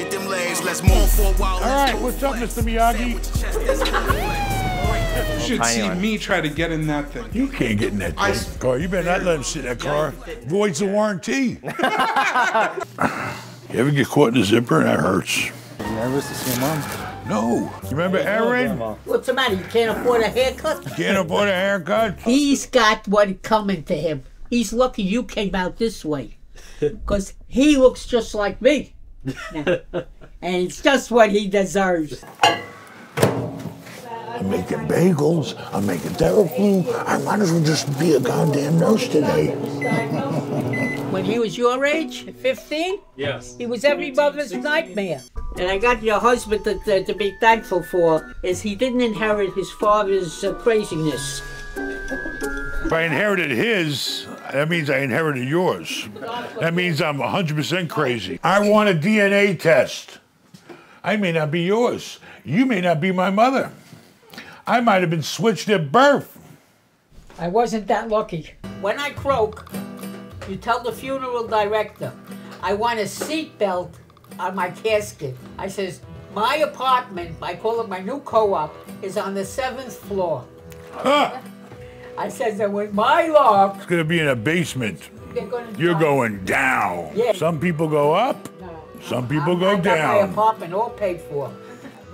Get them legs, let's move for a while. All right, what's up, Mr. Miyagi? You should see me try to get in that thing. You can't get in that thing. Car, you better not let him sit in that car. Voids the warranty. you ever get caught in a zipper and that hurts? Nervous to see mom? No. You remember Aaron? What's the matter? You can't afford a haircut? Can't afford a haircut? He's got what coming to him. He's lucky you came out this way. Because he looks just like me. Now, and it's just what he deserves. I'm making bagels. I'm making Theraflu. I might as well just be a goddamn nurse today. When he was your age, 15, Yes. he was every mother's nightmare. And I got your husband to, to, to be thankful for is he didn't inherit his father's uh, craziness. If I inherited his, that means I inherited yours. That means I'm 100% crazy. I want a DNA test. I may not be yours. You may not be my mother. I might have been switched at birth. I wasn't that lucky. When I croak, you tell the funeral director, I want a seatbelt on my casket. I says, my apartment, I call it my new co-op, is on the seventh floor. Huh. I said that with my luck, It's gonna be in a basement. they're gonna You're drive- going down. Yeah. Some people go up, No. some people I go got my down. apartment all paid for.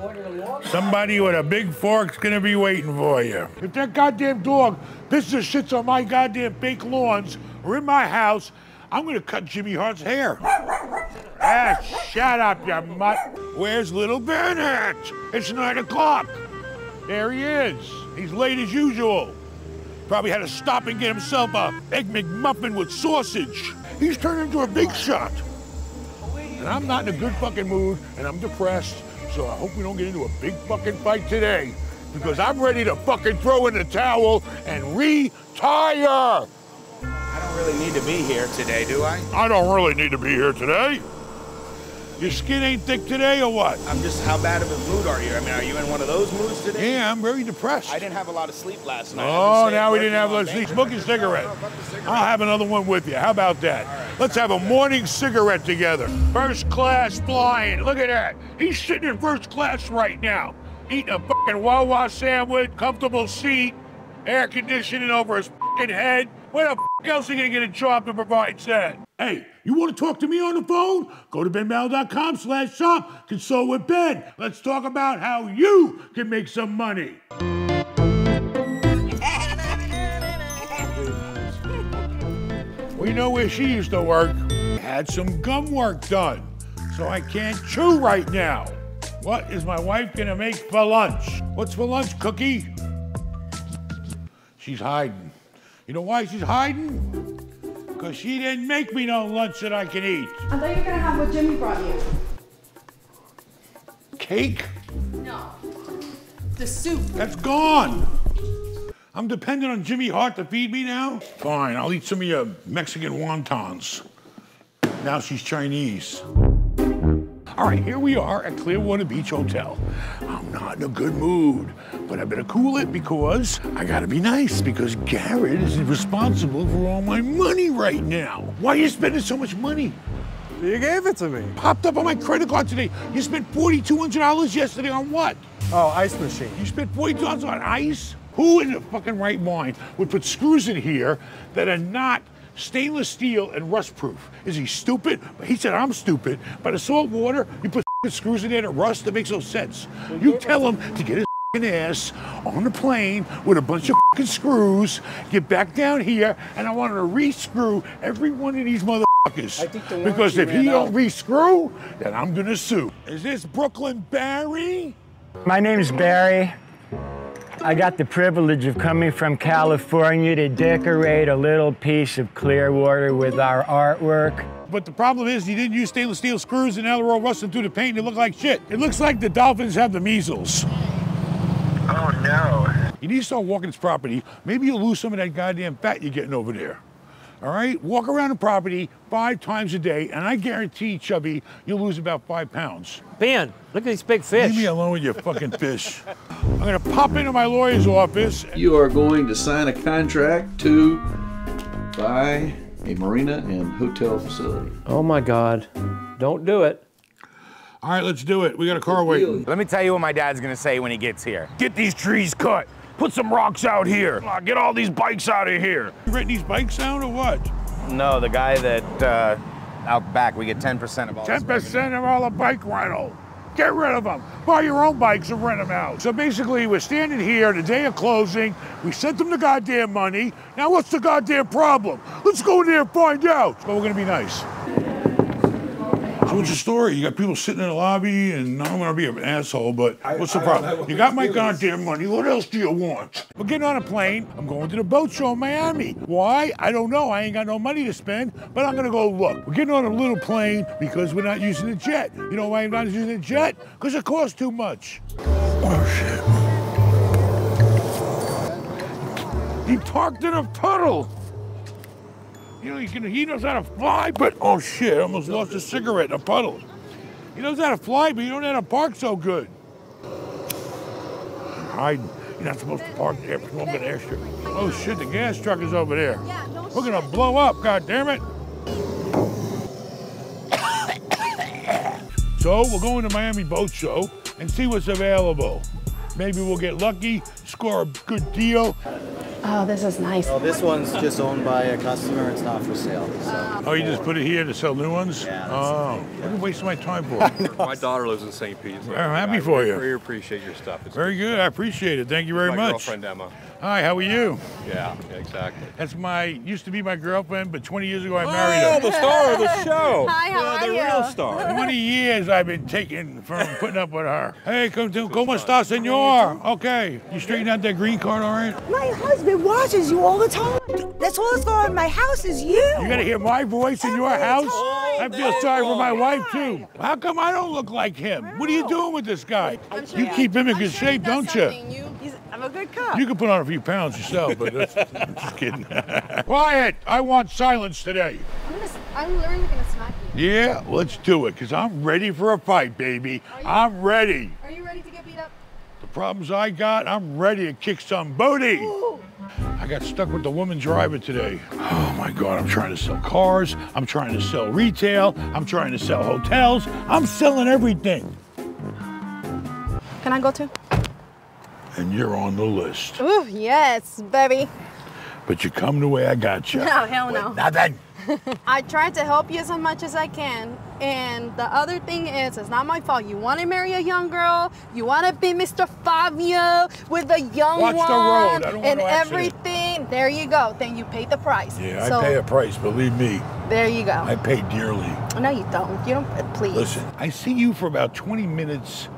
Wanted a long- Somebody with a big fork's gonna be waiting for you. If that goddamn dog pisses or shits on my goddamn fake lawns or in my house, I'm gonna cut Jimmy Hart's hair. Ah, shut up, you mutt. Where's little Bernard? It's nine o'clock. There he is. He's late as usual. Probably had to stop and get himself a egg McMuffin with sausage. He's turned into a big shot. And I'm not in a good fucking mood, and I'm depressed. So I hope we don't get into a big fucking fight today, because I'm ready to fucking throw in the towel and retire. I don't really need to be here today, do I? I don't really need to be here today. Your skin ain't thick today, or what? I'm just, how bad of a mood are you? I mean, are you in one of those moods today? Yeah, I'm very depressed. I didn't have a lot of sleep last night. Oh, now we didn't have a let's day. see. Smoke a cigarette. I'll have another one with you. How about that? Let's have a morning cigarette together. First class flying. Look at that. He's sitting in first class right now, eating a fucking Wawa sandwich, comfortable seat, air conditioning over his fucking head. Where the fuck else are you gonna get a job to provide that? Hey, you want to talk to me on the phone? Go to benmallah.com slash shop. Consult with Ben. Let's talk about how you can make some money. We know where she used to work. Had some gum work done, so I can't chew right now. What is my wife gonna make for lunch? What's for lunch, Cookie? She's hiding. You know why she's hiding? Because she didn't make me no lunch that I can eat. I thought you were gonna have what Jimmy brought you. Cake? No. The soup. That's gone. I'm dependent on Jimmy Hart to feed me now? Fine, I'll eat some of your Mexican wontons. Now she's Chinese. All right, here we are at Clearwater Beach Hotel. I'm not in a good mood, but I better cool it because I gotta be nice because Garrett is responsible for all my money right now. Why are you spending so much money? You gave it to me. Popped up on my credit card today. You spent $4,200 yesterday on what? Oh, ice machine. You spent $42 on ice? Who in the fucking right mind would put screws in here that are not stainless steel and rust proof? Is he stupid? He said I'm stupid. By the salt water, you put screws in there that rust? That makes no sense. You tell him to get his ass on the plane with a bunch of screws, get back down here, and I want to re-screw every one of these motherfuckers. I think the Because if he don't out. re-screw, then I'm gonna sue. Is this Brooklyn Barry? My name's Barry. I got the privilege of coming from California to decorate a little piece of Clearwater with our artwork. But the problem is, he didn't use stainless steel screws, and now they're all rusting through the paint. and They look like shit. It looks like the Dolphins have the measles. Oh no. You need to start walking this property. Maybe you'll lose some of that goddamn fat you're getting over there. All right? Walk around the property five times a day, and I guarantee, Chubby, you'll lose about five pounds. Ben, look at these big fish. Leave me alone with your fucking fish. I'm gonna pop into my lawyer's office. You are going to sign a contract to buy a marina and hotel facility. Oh my God. Don't do it. All right, let's do it. We got a car waiting. Let me tell you what my dad's gonna say when he gets here. Get these trees cut. Put some rocks out here. Get all these bikes out of here. You renting these bikes out or what? No, the guy that uh, out back, we get 10% of all. Ten percent of all the bike rental. Get rid of them. Buy your own bikes and rent them out. So basically, we're standing here the day of closing. We sent them the goddamn money. Now, what's the goddamn problem? Let's go in there and find out. But we're gonna be nice. So what's the story? You got people sitting in the lobby, and I'm not gonna be an asshole, but what's the problem? You got my goddamn money. What else do you want? We're getting on a plane. I'm going to the boat show in Miami. Why? I don't know. I ain't got no money to spend, but I'm gonna go look. We're getting on a little plane because we're not using a jet. You know why I'm not using a jet? Because it costs too much. Oh shit. He parked in a puddle. You know, he, can, he knows how to fly, but oh shit, I almost lost a cigarette in a puddle. He knows how to fly, but he don't know how to park so good. Hiding. You're not supposed to park there, smoking extra. Oh shit, the gas truck is over there. We're gonna blow up, god damn it. So we're going to Miami Boat Show and see what's available. Maybe we'll get lucky, score a good deal. Oh, this is nice. Oh, this one's just owned by a customer. It's not for sale. So. Oh, you just put it here to sell new ones? Yeah, Oh, what are you wasting my time for? My daughter lives in St. Pete. so I'm happy I for you. I really appreciate your stuff. It's Very good. I appreciate it. Thank you very my much. girlfriend Emma. Hi, how are you? Yeah, exactly. That's my used to be my girlfriend, but 20 years ago I married oh, her. Oh, the star of the show. Hi, how yeah, are the you? real star. 20 years I've been taking from putting up with her. Hey, come to, ¿cómo está, señor? Okay, you straighten out that green card, all right? My husband watches you all the time. That's all that's going on in my house is you. You gotta hear my voice in your Every house? time, I feel sorry for my wife too. How come I don't look like him? What are you doing with this guy? You keep him in good shape, don't you? He's, I'm a good cop. You can put on a few pounds yourself, but that's, just kidding. Quiet! I want silence today. I'm, gonna, I'm literally gonna smack you. Yeah, let's do it, because I'm ready for a fight, baby. I'm ready. Are you ready to get beat up? The problems I got, I'm ready to kick some booty. I got stuck with the woman driver today. Oh my God, I'm trying to sell cars. I'm trying to sell retail. I'm trying to sell hotels. I'm selling everything. Can I go too? And you're on the list. Ooh, yes, baby. But you come the way I got you. No, hell no. Nothing. I tried to help you as much as I can. And the other thing is, it's not my fault. You want to marry a young girl. You want to be Mr. Fabio with a young Watch the one. road. I don't and everything. There you go. Then you pay the price. Yeah, so, I pay a price, believe me. There you go. I pay dearly. no, you don't. You don't. Please. Listen, I see you for about 20 minutes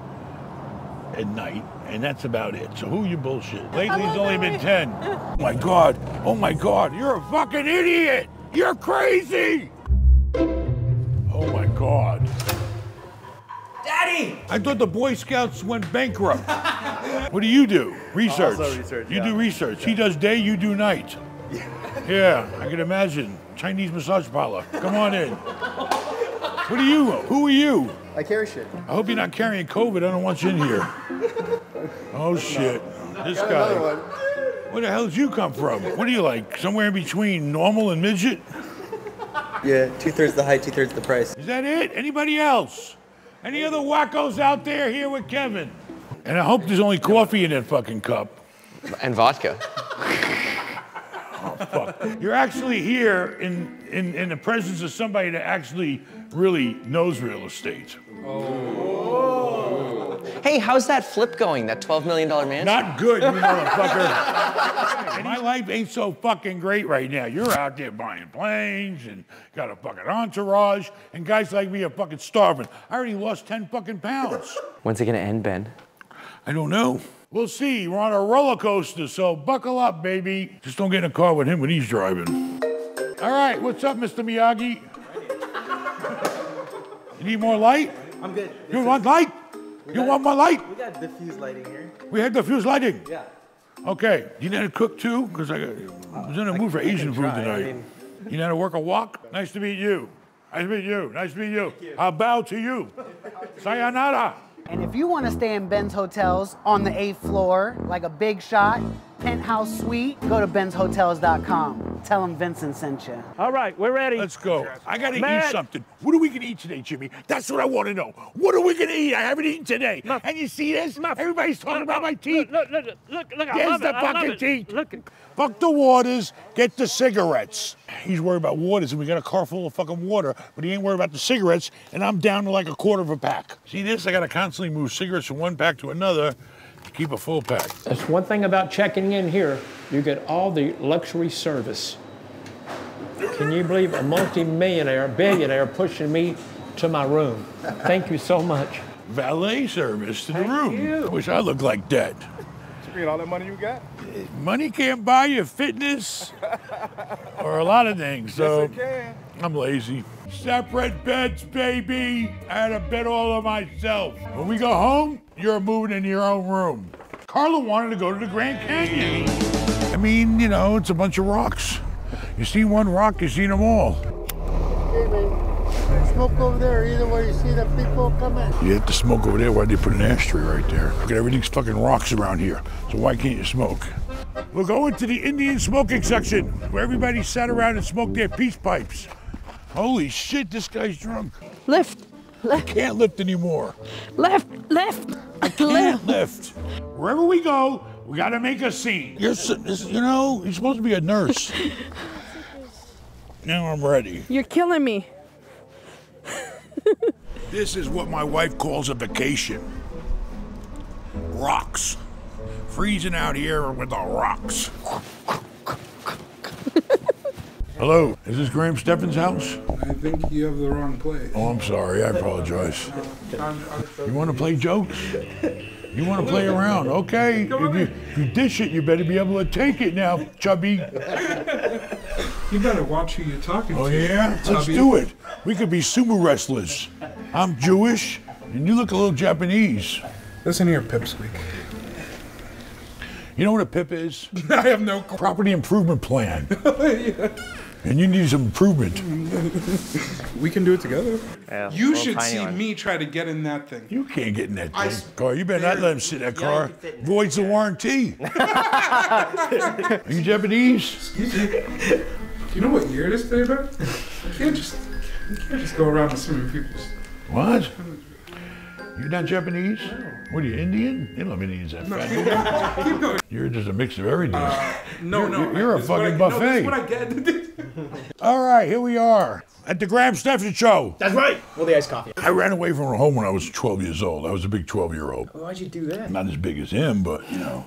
at night, and that's about it. So who you bullshit? Lately, it's only been 10. Oh my God. Oh my God. You're a fucking idiot. You're crazy. Oh my God. Daddy! I thought the Boy Scouts went bankrupt. what do you do? Research. Also research, You yeah. do research. He does day, you do night. Yeah. yeah, I can imagine. Chinese massage parlor. Come on in. What are you? Who are you? I carry shit. I hope you're not carrying COVID. I don't want you in here. Oh shit. This Got guy. another one. Where the hell did you come from? What are you like? Somewhere in between normal and midget? Yeah, two thirds the height, two thirds the price. Is that it? Anybody else? Any other wackos out there here with Kevin? And I hope there's only coffee in that fucking cup. And vodka. Oh, fuck. You're actually here in, in, in the presence of somebody that actually really knows real estate. Oh. Hey, how's that flip going? That $12 million man? Not good, you motherfucker. My life ain't so fucking great right now. You're out there buying planes and got a fucking entourage, and guys like me are fucking starving. I already lost 10 fucking pounds. When's it gonna end, Ben? I don't know. We'll see. We're on a roller coaster, so buckle up, baby. Just don't get in a car with him when he's driving. All right, what's up, Mr. Miyagi? You need more light? I'm good. You want light? You want more light? We got diffuse lighting here. We had diffuse lighting. Yeah. Okay. You know how to cook too? Because I, I was in a mood for Asian food try. I tonight. mean- you know how to work a wok? Nice to meet you. Nice to meet you. Nice to meet you. I'll bow to you. Sayonara. And if you want to stay in Ben's Hotels on the eighth floor, like a big shot, penthouse suite, go to benshotels.com. Tell him Vincent sent you. All right, we're ready. Let's go. I gotta eat something. What are we gonna eat today, Jimmy? That's what I want to know. What are we gonna eat? I haven't eaten today. and you see this? Everybody's talking about my teeth. Look, look, look, look, I There's love the it, I love fucking it. teeth. Look, Fuck the waters. Get the cigarettes. He's worried about waters, and we got a car full of fucking water, but he ain't worried about the cigarettes, and I'm down to like a quarter of a pack. See this? I gotta constantly move cigarettes from one pack to another to keep a full pack. That's one thing about checking in here. You get all the luxury service. Can you believe a multi-millionaire, billionaire pushing me to my room? Thank you so much. Valet service to the room. I wish I looked like that. You all that money you got? Money can't buy you fitness or a lot of things. So Yes, it can. I'm lazy. Separate beds, baby. I had a bed all of myself. When we go home, you're moving in your own room. Carla wanted to go to the Grand Canyon. I mean, you know, it's a bunch of rocks. You see one rock, you see them all. Hey, man. Smoke over there, either way you see the people coming. You have to smoke over there. Why'd they put an ashtray right there? Look at everything's fucking rocks around here. So why can't you smoke? We're going to the Indian smoking section where everybody sat around and smoked their peace pipes. Holy shit, this guy's drunk. Lift. I can't lift anymore. Left, left, I can't lift. Wherever we go, we gotta make a scene. You're, you know, you're supposed to be a nurse. now I'm ready. You're killing me. This is what my wife calls a vacation. Rocks. Freezing out here with the rocks. Hello, is this Graham Stephan's house? I think you have the wrong place. Oh, I'm sorry. I apologize. You want to play jokes? You want to play around? Okay. If you, if you dish it, you better be able to take it now, chubby. You better watch who you're talking Oh, to. Oh, yeah? Let's do it. We could be sumo wrestlers. I'm Jewish, and you look a little Japanese. Listen here, Pipsqueak. You know what a PIP is? I have no Property Improvement Plan. And you need some improvement. We can do it together. Yeah, you should see one. me try to get in that thing. You can't get in that I thing. car. You better not let him sit in that car. Voids the warranty. Are you Japanese? Excuse me. Do you know what year it is today, bro? You can't just you can't just go around assuming people's. What? You're not Japanese? What are you, Indian? You don't have Indians that fat. Keep going. You're just a mix of everything. Uh, no, You're- no. you're- you're a this is what fucking I- no, this buffet. is what I get. All right, here we are at the Graham Stephan Show. That's right. Well, the iced coffee. I ran away from home when I was 12 years old. I was a big 12 year old. Why'd you do that? Not as big as him, but you know.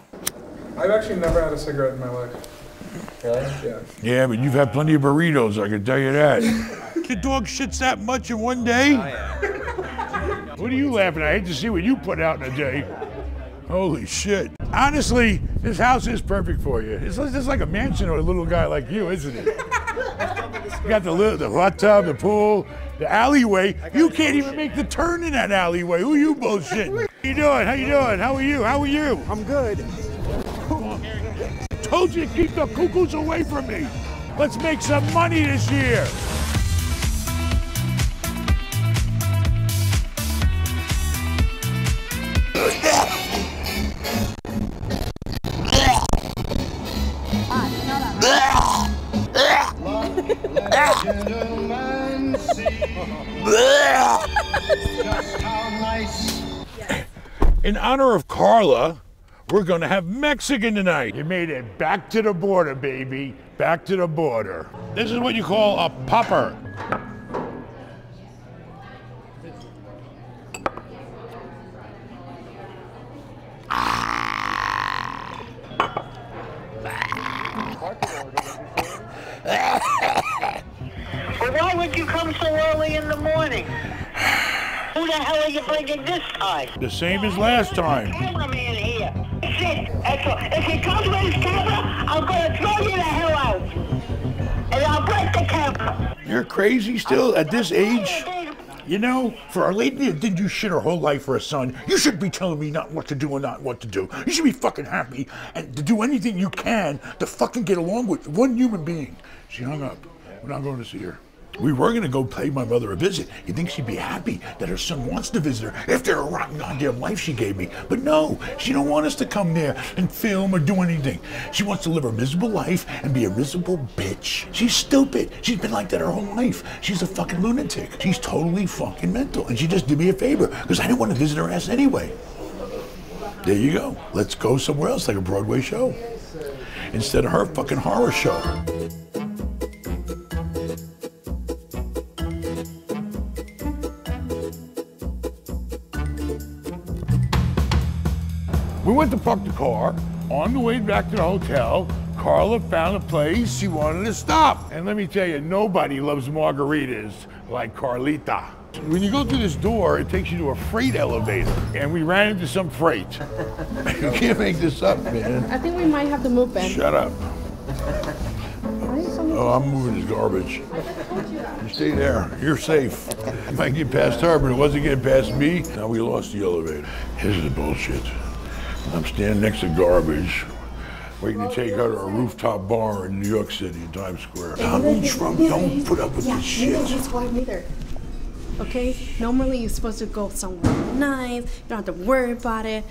I've actually never had a cigarette in my life. Really? Yeah. Yeah, but you've had plenty of burritos, I can tell you that. the dog shits that much in one day? What are you laughing at? I hate to see what you put out in a day. Holy shit. Honestly, this house is perfect for you. It's just like a mansion or a little guy like you, isn't it? You got the, li- the hot tub, the pool, the alleyway. You can't even make the turn in that alleyway. Who you bullshitting? How you doing? How you doing? How are you? How are you? I'm good. Told you to keep the cuckoos away from me. Let's make some money this year. In honor of Carla, we're gonna have Mexican tonight. You made it back to the border, baby. Back to the border. This is what you call a popper. Well, why would you come so early in the morning? Who the hell are you bringing this time? The same as last time. Cameraman here. That's it. That's all. If he comes with his camera, I'm gonna throw you the hell out. And I'll break the camera. You're crazy still at this age? You know, for a lady that did you shit her whole life for a son, you should be telling me not what to do and not what to do. You should be fucking happy and to do anything you can to fucking get along with one human being. She hung up. We're not going to see her. We were gonna go pay my mother a visit. You think she'd be happy that her son wants to visit her after a rotten goddamn life she gave me? But no, she don't want us to come there and film or do anything. She wants to live her miserable life and be a miserable bitch. She's stupid. She's been like that her whole life. She's a fucking lunatic. She's totally fucking mental. And she just did me a favor because I didn't want to visit her ass anyway. There you go. Let's go somewhere else like a Broadway show instead of her fucking horror show. We went to park the car. On the way back to the hotel, Carla found a place she wanted to stop. And let me tell you, nobody loves margaritas like Carlita. When you go through this door, it takes you to a freight elevator. And we ran into some freight. you can't make this up, man. I think we might have to move, Ben. Shut up. Oh, I'm moving this garbage. You stay there. You're safe. If I get past her, but it wasn't getting past me. Now we lost the elevator. This is bullshit. I'm standing next to garbage, waiting to take her to a rooftop bar in New York City, Times Square. Donald Trump, don't put up with yeah, this shit. Neither is why neither. Okay? Normally you're supposed to go somewhere nice. You don't have to worry about it.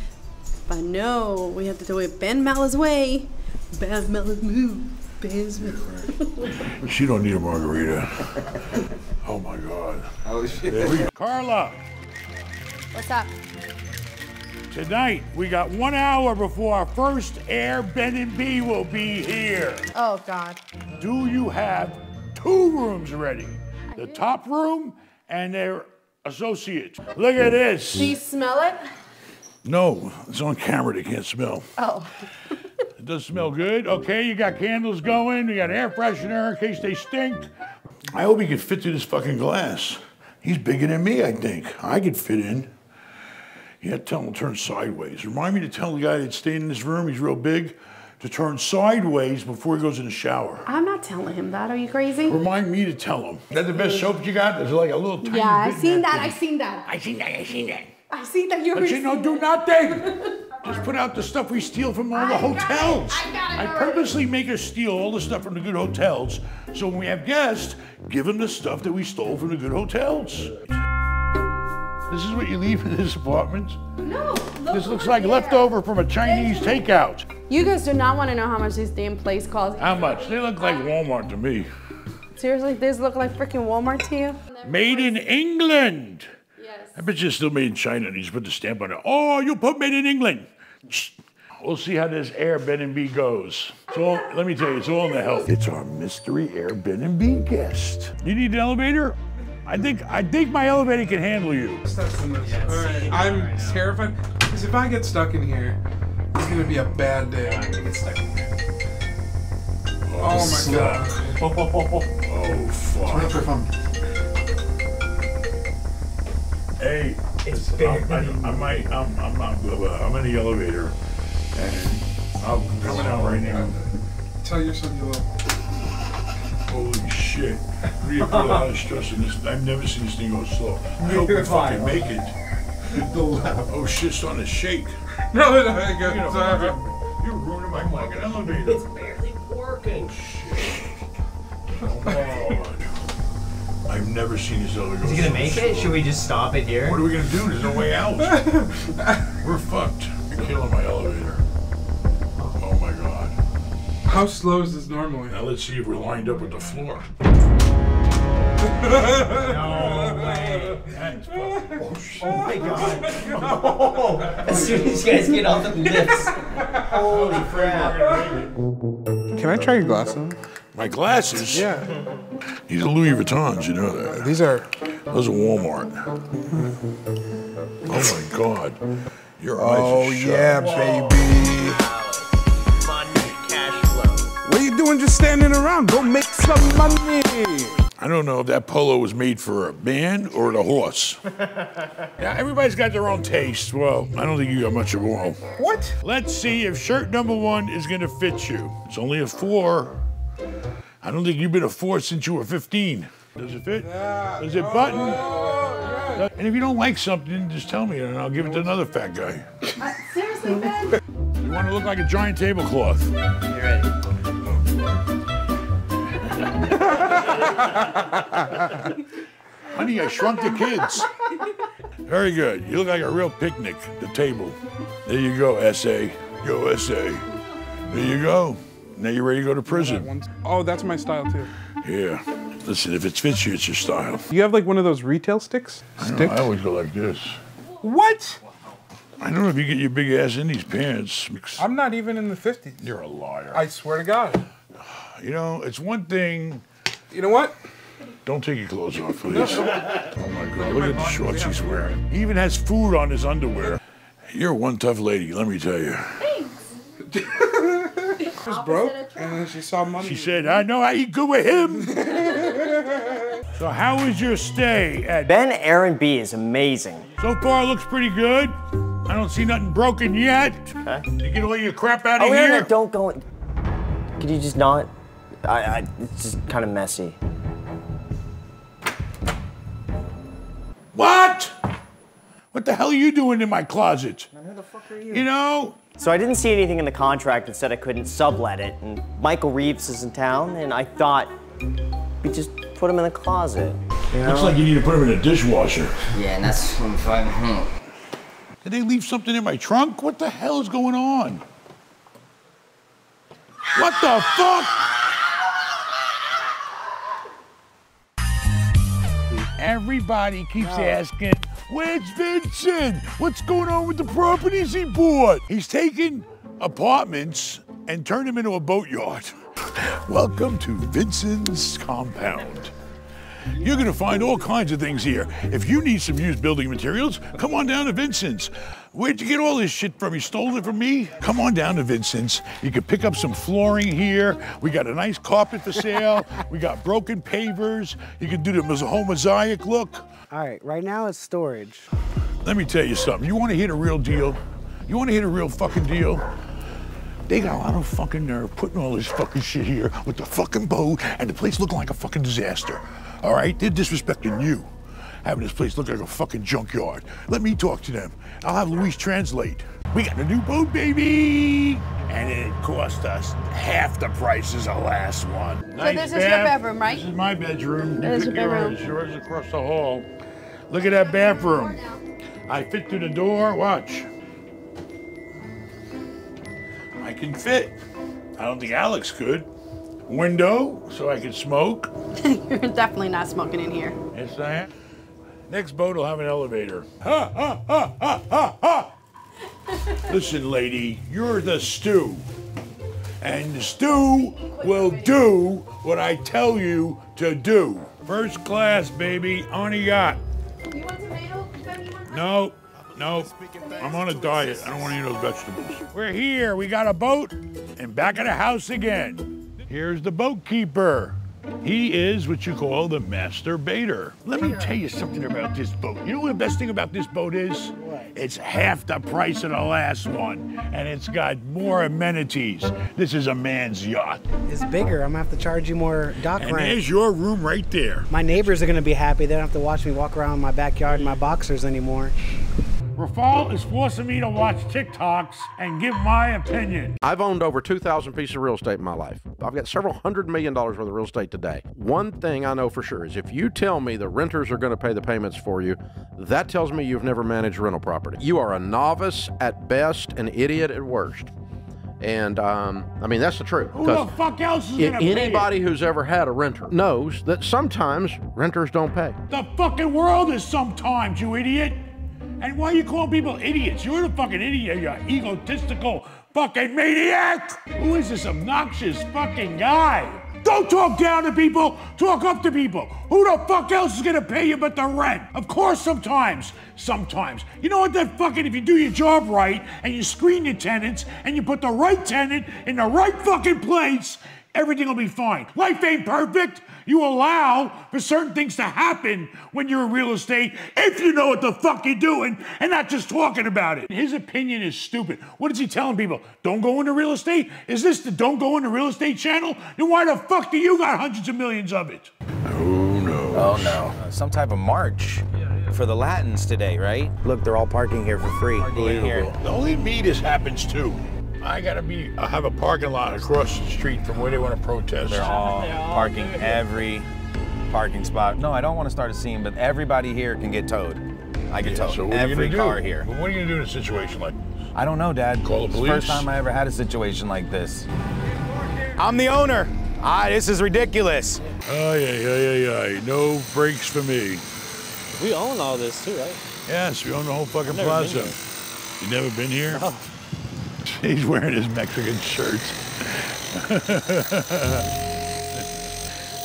But no, we have to do it Ben Mallah's way. Ben Mallah's move. Ben's She don't need a margarita. Oh my God. Oh There we go. Carla, What's up? Tonight we got one hour before our first Air Ben and B will be here. Oh, God. Do you have two rooms ready? The top room and their associate. Look at this. Do you smell it? No, it's on camera. They can't smell. Oh. It does smell good. Okay, you got candles going. You got air freshener in case they stink. I hope he can fit through this fucking glass. He's bigger than me, I think. I could fit in. You had to tell him to turn sideways. Remind me to tell the guy that's staying in this room, he's real big, to turn sideways before he goes in the shower. I'm not telling him that. Are you crazy? Remind me to tell him. Is that the best soap you got? There's like a little tiny Yeah, I've seen that. I've seen that. I've seen that. I've seen that. I seen that. You But you don't do nothing. Just put out the stuff we steal from all the hotels. I, purposely make us steal all the stuff from the good hotels, so when we have guests, give them the stuff that we stole from the good hotels. This is what you leave in this apartment? No. This looks like leftover from a Chinese takeout. You guys do not want to know how much this damn place costs. How much? They look like Walmart to me. Seriously, this look like freaking Walmart to you? Made in England. Yes. I bet you it's still made in China and you just put the stamp on it. Oh, you put made in England. Shh. We'll see how this Air Ben and B goes. So let me tell you, it's all in the health. It's our mystery Air Ben and B guest. You need an elevator? I think I think my elevator can handle you. Alright, I'm terrified because if I get stuck in here, it's gonna be a bad day. Oh, oh my god. Oh fuck. Hey, it's big. I, I, might. I'm. I'm not. I'm in the elevator, and I'm coming out right now. Tell your son you love. Holy shit! We put a lot of stress in this. I've never seen this thing go slow. I hope we fucking make it. Oh shit! It's starting to shake. No, no, no, You go. know, Sorry. You're ruining my fucking elevator. It's barely working. Oh, God. I've never seen this elevator. Is he gonna so make it? slow. Should we just stop it here? What are we gonna do? There's no way out. We're fucked. You're killing my elevator. Oh my god. How slow is this normally? Now let's see if we're lined up with the floor. No way. That's fucking Oh my god. As soon as you guys get off the lifts. Holy crap. Can I try your glasses? My glasses? Yeah. These are Louis Vuittons, you know that. These are. Those are Walmart. Oh my god. Your eyes Oh are shut. yeah, baby. What doing just standing around? Go make some money. I don't know if that polo was made for a man or the horse. yeah, everybody's got their own taste. Well, I don't think you got much of a own. What? Let's see if shirt number one is gonna fit you. It's only a four. I don't think you've been a four since you were 15. Does it fit? Yeah. Does it button? Oh, yeah. And if you don't like something, just tell me and I'll give it to another fat guy. Uh, seriously, Ben? You want to look like a giant tablecloth. You ready? Honey, I shrunk the kids. Very good. You look like a real picnic, the table. There you go, SA. Go, SA. There you go. Now you're ready to go to prison. Oh, that's my style too. Yeah. Listen, if it fits you, it's your style. You have like one of those retail sticks? I, know, Stick? I always go like this. What? I don't know if you get your big ass in these pants. I'm not even in the 50s. You're a liar. I swear to God. You know, it's one thing. You know what? Don't take your clothes off, please. Oh my God, look at the shorts he's wearing. He even has food on his underwear. You're one tough lady, let me tell you. She was broke, and then she saw money. She said, I know I eat good with him. so how was your stay at Ben Aaron B is amazing. So far, it looks pretty good. I don't see nothing broken yet. Okay. You get all your crap out Oh, of yeah, here. no, don't go. in- Could you just not? I, I it's just kind of messy. What? What the hell are you doing in my closet? Who the fuck are you? You know, So I didn't see anything in the contract that said I couldn't sublet it, and Michael Reeves is in town, and I thought we just put him in the closet. You know? looks like you need to put him in a dishwasher. yeah, and that's what I'm fine. Did they leave something in my trunk? What the hell is going on? What the fuck? Everybody keeps asking, where's Vincent? What's going on with the properties he bought? He's taken apartments and turned them into a boatyard. Welcome to Vincent's compound. You're gonna find all kinds of things here. If you need some used building materials, come on down to Vincent's. Where'd you get all this shit from? You stole it from me? Come on down to Vincent's. You can pick up some flooring here. We got a nice carpet for sale. we got broken pavers. You can do the whole mosaic look. All right, right now it's storage. Let me tell you something. You wanna hit a real deal? You wanna hit a real fucking deal? They got a lot of fucking nerve putting all this fucking shit here with the fucking boat and the place looking like a fucking disaster. All right? They're disrespecting you, having this place look like a fucking junkyard. Let me talk to them. I'll have Luis translate. We got a new boat, baby! And it cost us half the price as the last one. So this is your bedroom, right? This is my bedroom. You That is pick your bedroom. yours. Yours across the hall. Look at that bathroom. I fit through the door. Watch. I can fit. I don't think Alex could. Window, so I can smoke. You're definitely not smoking in here. Yes, I am. Next boat will have an elevator. Ha, ha, ha, ha, ha, ha. Listen, lady, you're the stew. And the stew will do what I tell you to do. First class, baby, on a yacht. You want tomato? No, no, I'm on a diet. I don't want to eat those vegetables. We're here. We got a boat and back at the house again. Here's the boat keeper. He is what you call the master baiter. Let me tell you something about this boat. You know what the best thing about this boat is? What? It's half the price of the last one, and it's got more amenities. This is a man's yacht. It's bigger. I'm gonna have to charge you more dock And rent. there's your room right there. My neighbors are gonna be happy. They don't have to watch me walk around my backyard in my boxers anymore. Rafal is forcing me to watch TikToks and give my opinion. I've owned over 2,000 pieces of real estate in my life. I've got several hundred million dollars worth of real estate today. One thing I know for sure is if you tell me the renters are going to pay the payments for you, that tells me you've never managed rental property. You are a novice at best, an idiot at worst. And um, I mean, that's the truth. Who the fuck else is pay it? anybody who's ever had a renter knows that sometimes renters don't pay. The fucking world is sometimes, you idiot. And why you call people idiots? You're the fucking idiot, you egotistical fucking maniac. Who is this obnoxious fucking guy? Don't talk down to people, talk up to people. Who the fuck else is gonna pay you but the rent? Of course, sometimes. Sometimes. You know what that fucking, if you do your job right and you screen your tenants and you put the right tenant in the right fucking place, everything will be fine. Life ain't perfect. You allow for certain things to happen when you're in real estate if you know what the fuck you're doing and not just talking about it. His opinion is stupid. What is he telling people? Don't go into real estate? Is this the don't go into real estate channel? Then why the fuck do you got hundreds of millions of it? Oh no. Oh no. Some type of march for the Latins today, right? Look, they're all parking here for free. here. The Only me this happens to. I gotta be, I have a parking lot across the street from where they want to protest. They're all parking every parking spot. No, I don't want to start a scene, but everybody here can get towed. I get Yeah, towed. so what are you Every gonna do? car here. But what are you gonna do in a situation like this? I don't know, Dad. Call the police? First time I ever had a situation like this. I'm the owner. Ah, this is ridiculous. Oh yeah, yeah, yeah, yeah. No breaks for me. We own all this too, right? Yes, we own the whole fucking I've never plaza. You never been here? No. He's wearing his Mexican shirt.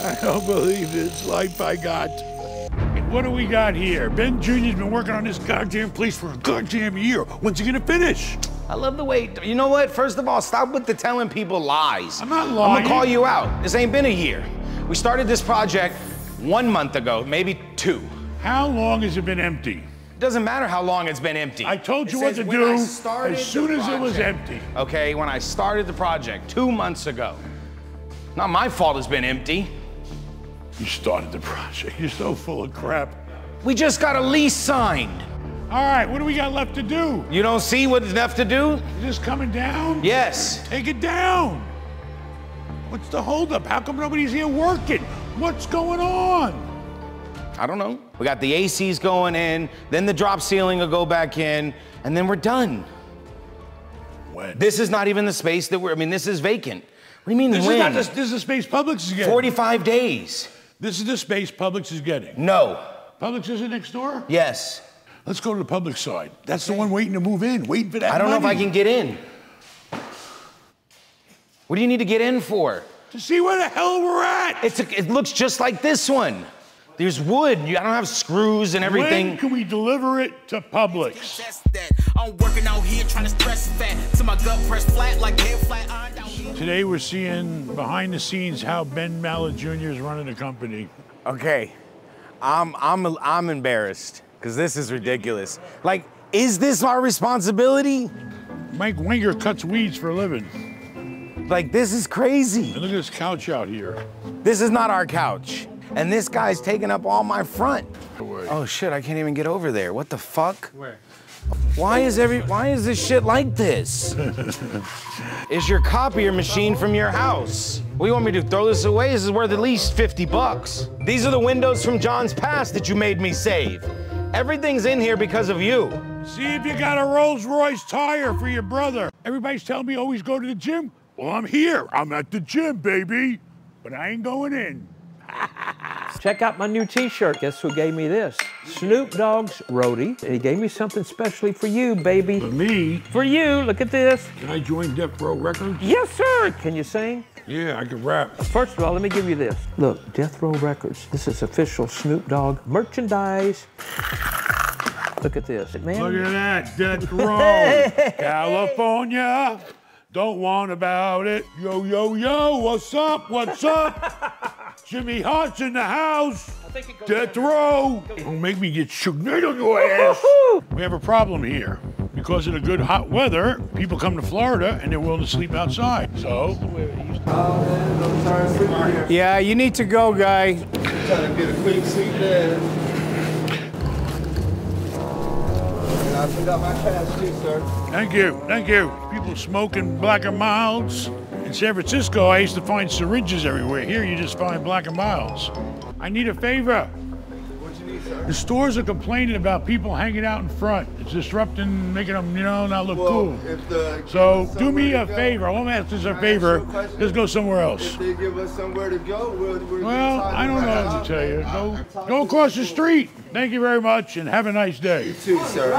I don't believe this life I got. What do we got here? Ben Jr.'s been working on this goddamn place for a goddamn year. When's he gonna finish? I love the way. You know what? First of all, stop with the telling people lies. I'm not lying. I'm gonna call you out. This ain't been a year. We started this project one month ago, maybe two. How long has it been empty? It doesn't matter how long it's been empty. I told you It what to do as soon as it was empty. Okay, when I started the project two months ago. Not my fault it's been empty. You started the project. You're so full of crap. We just got a lease signed. All right, what do we got left to do? You don't see what's left to do? Is this coming down? Yes. Take it down. What's the holdup? How come nobody's here working? What's going on? I don't know. We got the ACs going in, then the drop ceiling will go back in, and then we're done. When? This is not even the space that we're, I mean, this is vacant. What do you mean This when? is not the, this is the space Publix is getting. 45 days. This is the space Publix is getting. No. Publix isn't next door? Yes. Let's go to the Publix side. That's the one waiting to move in, waiting for that I don't know if I can get in. What do you need to get in for? To see where the hell we're at. It's a, it looks just like this one. There's wood. You, I don't have screws and everything. When can we deliver it to Publix? I'm working out here trying to stress fat to my gut press flat like head flat ironed. Today we're seeing behind the scenes how Ben Mallah Jr. is running the company. Okay, I'm I'm I'm embarrassed because this is ridiculous. Like, is this our responsibility? Mike Winger cuts weeds for a living. Like, this is crazy. And look at this couch out here. This is not our couch, and this guy's taking up all my front. Oh shit! I can't even get over there. What the fuck? Where? Why is every Why is this shit like this? is your copier machine from your house? What do you want me to throw this away? This is worth at least 50 bucks. These are the windows from John's past that you made me save. Everything's in here because of you. See if you got a Rolls Royce tire for your brother. Everybody's telling me always go to the gym. Well, I'm here. I'm at the gym, baby. But I ain't going in. Check out my new T-shirt. Guess who gave me this? Snoop Dogg's roadie. And he gave me something specially for you, baby. For me? For you. Look at this. Can I join Death Row Records? Yes, sir. Can you sing? Yeah, I can rap. First of all, let me give you this. Look, Death Row Records. This is official Snoop Dogg merchandise. Look at this, man. Look at that, Death Row, California. Don't want about it. Yo, yo, yo, what's up? What's up? Jimmy Hart's in the house. Death Row. Don't make me get shook on your ass. We have a problem here. Because of the good hot weather, people come to Florida and they're willing to sleep outside. So, Yeah, you need to go, guy. Trying to get a quick seat there. I forgot my cash too, sir. thank you, thank you. People smoking black and milds. In San Francisco, I used to find syringes everywhere. Here, you just find black and milds. I need a favor. The stores are complaining about people hanging out in front. It's disrupting, making them, you know, not look Well, cool. if the So do me a go- favor. I won't ask this a Can I ask favor. you? Let's go somewhere else. If they give us somewhere to go, we'll, we'll Well, decide I don't know what to tell you. Go, go across the street. Thank you very much and have a nice day. You too, sir.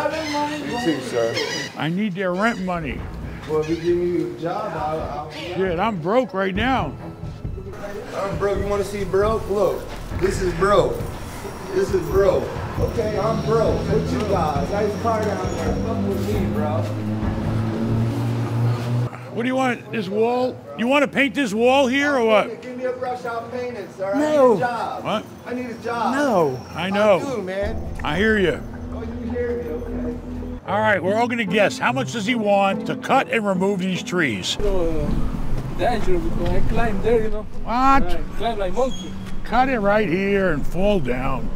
You too, sir. I need their rent money. Well, if you give me a job, I'll, I'll Shit, I'm broke right now. I'm broke. You want to see broke? Look, this is broke. This is bro. Okay, I'm bro. What you got? Nice car down there. Come with me, bro. What do you want? This wall? You want to paint this wall here or what? Give me a brush. I'll paint it, sir. I No. need a job. What? I need a job. No. I know. I do, man. I hear you. Oh, you hear me? Okay. All right, we're all gonna guess. How much does he want to cut and remove these trees? Dangerous uh, because I climb there, you know. What? I climb like monkey. Cut it right here and fall down.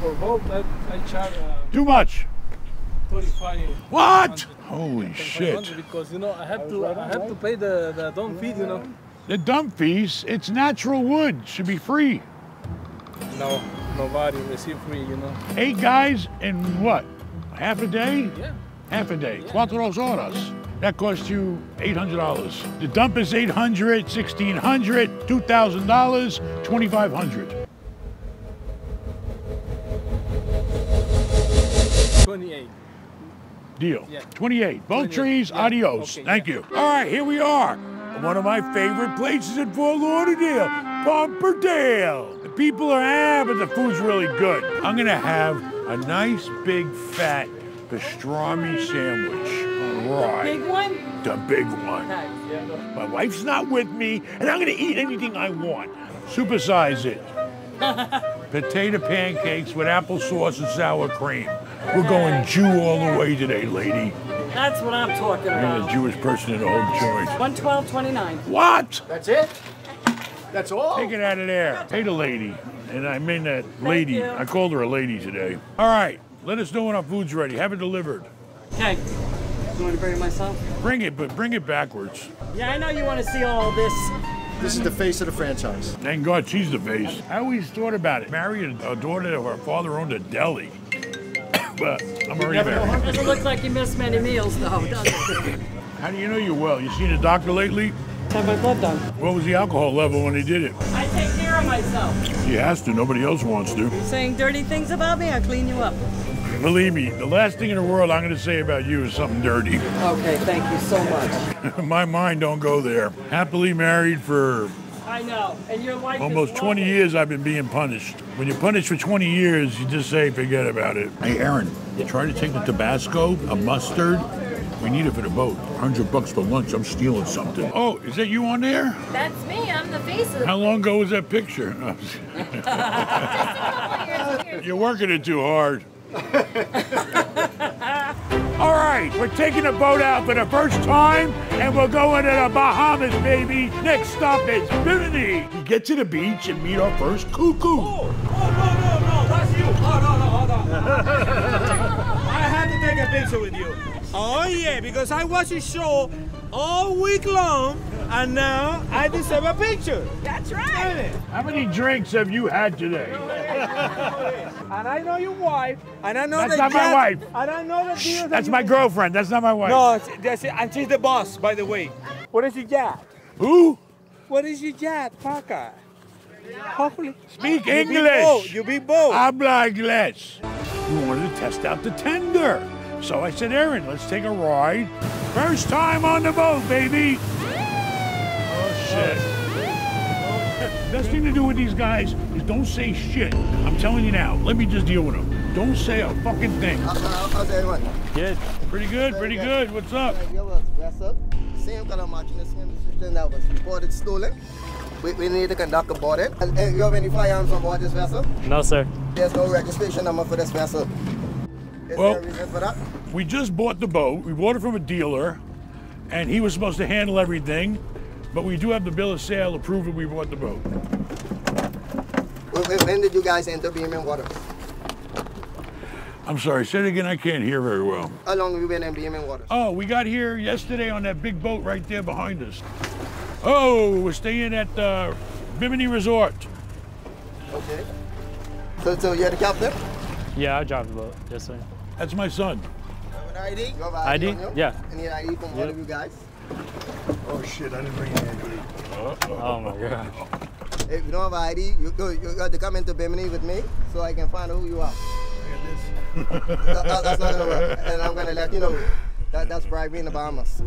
For both, I, I charge uh, Too much. 45. What? Holy shit. Because you know I have to I have to pay the the don't feed you know. The dump fees, it's natural wood, should be free. No, nobody receive free, you know. Eight guys in what? Half a day? Yeah. Half a day. Cuatro horas. That costs you $800. The dump is 800, 1600, $2,000, 2500. 28. Deal. Yeah. 28. Both 28. trees, Yeah. adios. Okay, Thank you. All right, here we are. One of my favorite places in Fort Lauderdale, Pomperdale. The people are, ah, but the food's really good. I'm gonna have a nice big fat pastrami sandwich. All right. The big one? The big one. Nice. My wife's not with me, and I'm gonna eat anything I want. Supersize it. Potato pancakes with applesauce and sour cream. We're going Jew all the way today, lady. That's what I'm talking You're about. the Jewish person in the whole joint. 112.29. What? That's it? That's all? Take it out of there. Hey, the lady. And I mean that lady. you. I called her a lady today. All right. Let us know when our food's ready. Have it delivered. Okay. You want to bring it myself? Bring it, but bring it backwards. Yeah, I know you want to see all this. This is the face of the franchise. Thank God she's the face. I always thought about it. Marry a, a daughter of her father owned a deli. But I'm already married. Doesn't look like you missed many meals, though, does it? How do you know you're well? You seen a doctor lately? Have my blood done. What was the alcohol level when he did it? I take care of myself. He has to. Nobody else wants to. You're Saying dirty things about me, I'll clean you up. Believe me, the last thing in the world I'm going to say about you is something dirty. Okay, thank you so much. My mind don't go there. Happily married for I know. And your wife almost is 20 years I've been being punished. When you're punished for 20 years, you just say forget about it. Hey Aaron, try to take the Tabasco, a mustard. We need it for the boat. 100 bucks for lunch. I'm stealing something. Oh, is that you on there? That's me. I'm the face of How long ago was that picture? You're working it too hard. All right, we're taking a boat out for the first time, and we're going to the Bahamas, baby. Next stop is Bimini. We get to the beach and meet our first cuckoo. Oh, oh no, no, no, that's you. Oh, no, no, hold on. I had to take a picture with you. Oh, yeah, because I watched your show all week long, and now I deserve a picture. That's right. How many drinks have you had today? And I know your wife, and I know That's that not my wife. And I know that deal that That's my girlfriend. That's not my wife. No, that's it. and she's the boss, by the way. What is your job? Who? What is your job, Parker? Hopefully. Speak You be English. bold. You be bold. Habla inglés. We wanted to test out the tender. So I said, Aaron, let's take a ride. First time on the boat, baby. Oh, shit. Best thing to do with these guys is don't say shit. I'm telling you now. Let me just deal with them. Don't say a fucking thing. How's everyone? Good. Pretty good, pretty good. What's up? There was vessel, same color matching the same description that was reported stolen. We, we need to conduct a boarding. And, and you have any firearms on board this vessel? No, sir. There's no registration number for this vessel. Is Well- there a reason for that? We just bought the boat. We bought it from a dealer, and he was supposed to handle everything. But we do have the bill of sale to prove that we bought the boat. When, when- when did you guys enter Beeman Waters? I'm sorry, say it again. I can't hear very well. How long have you been in Beeman Waters? Oh, we got here yesterday on that big boat right there behind us. Oh, we're staying at uh, Bimini Resort. Okay. So, so you're the captain? Yeah, I drive the boat. Yes, sir. That's my son. An ID? You have an ID? on you? Yeah. Any ID from all of you guys? Oh shit, I didn't bring any ID. Oh my god. If you don't have an ID, you, you, you got to come into Bimini with me so I can find out who you are. That- that- that's not gonna work. And I'm gonna let you know that that's bribery in the Bahamas.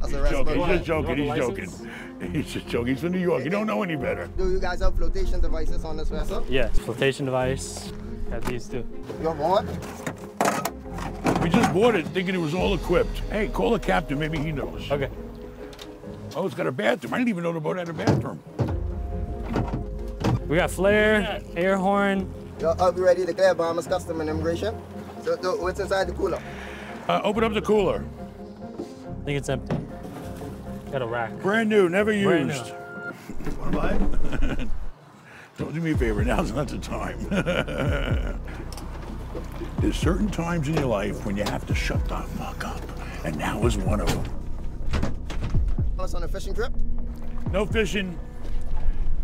That's He's arrest joking. money. He's just joking. He's joking. He's just joking. He's from New York. You don't know any better. Do you guys have flotation devices on this vessel? Yes, flotation device. Got these too. You have one? We just bought it thinking it was all equipped. Hey, call the captain. Maybe he knows. Okay. Oh, it's got a bathroom. I didn't even know the boat had a bathroom. We got flare, air horn. You're are we ready to clear Bahamas Custom and Immigration? So, so what's inside the cooler? Uh, open up the cooler. I think it's empty. Got a rack. Brand new, never used. Brand used. Don't do me a favor. Now's not the time. There's certain times in your life when you have to shut the fuck up, and now is one of them. Us on a fishing trip? No fishing.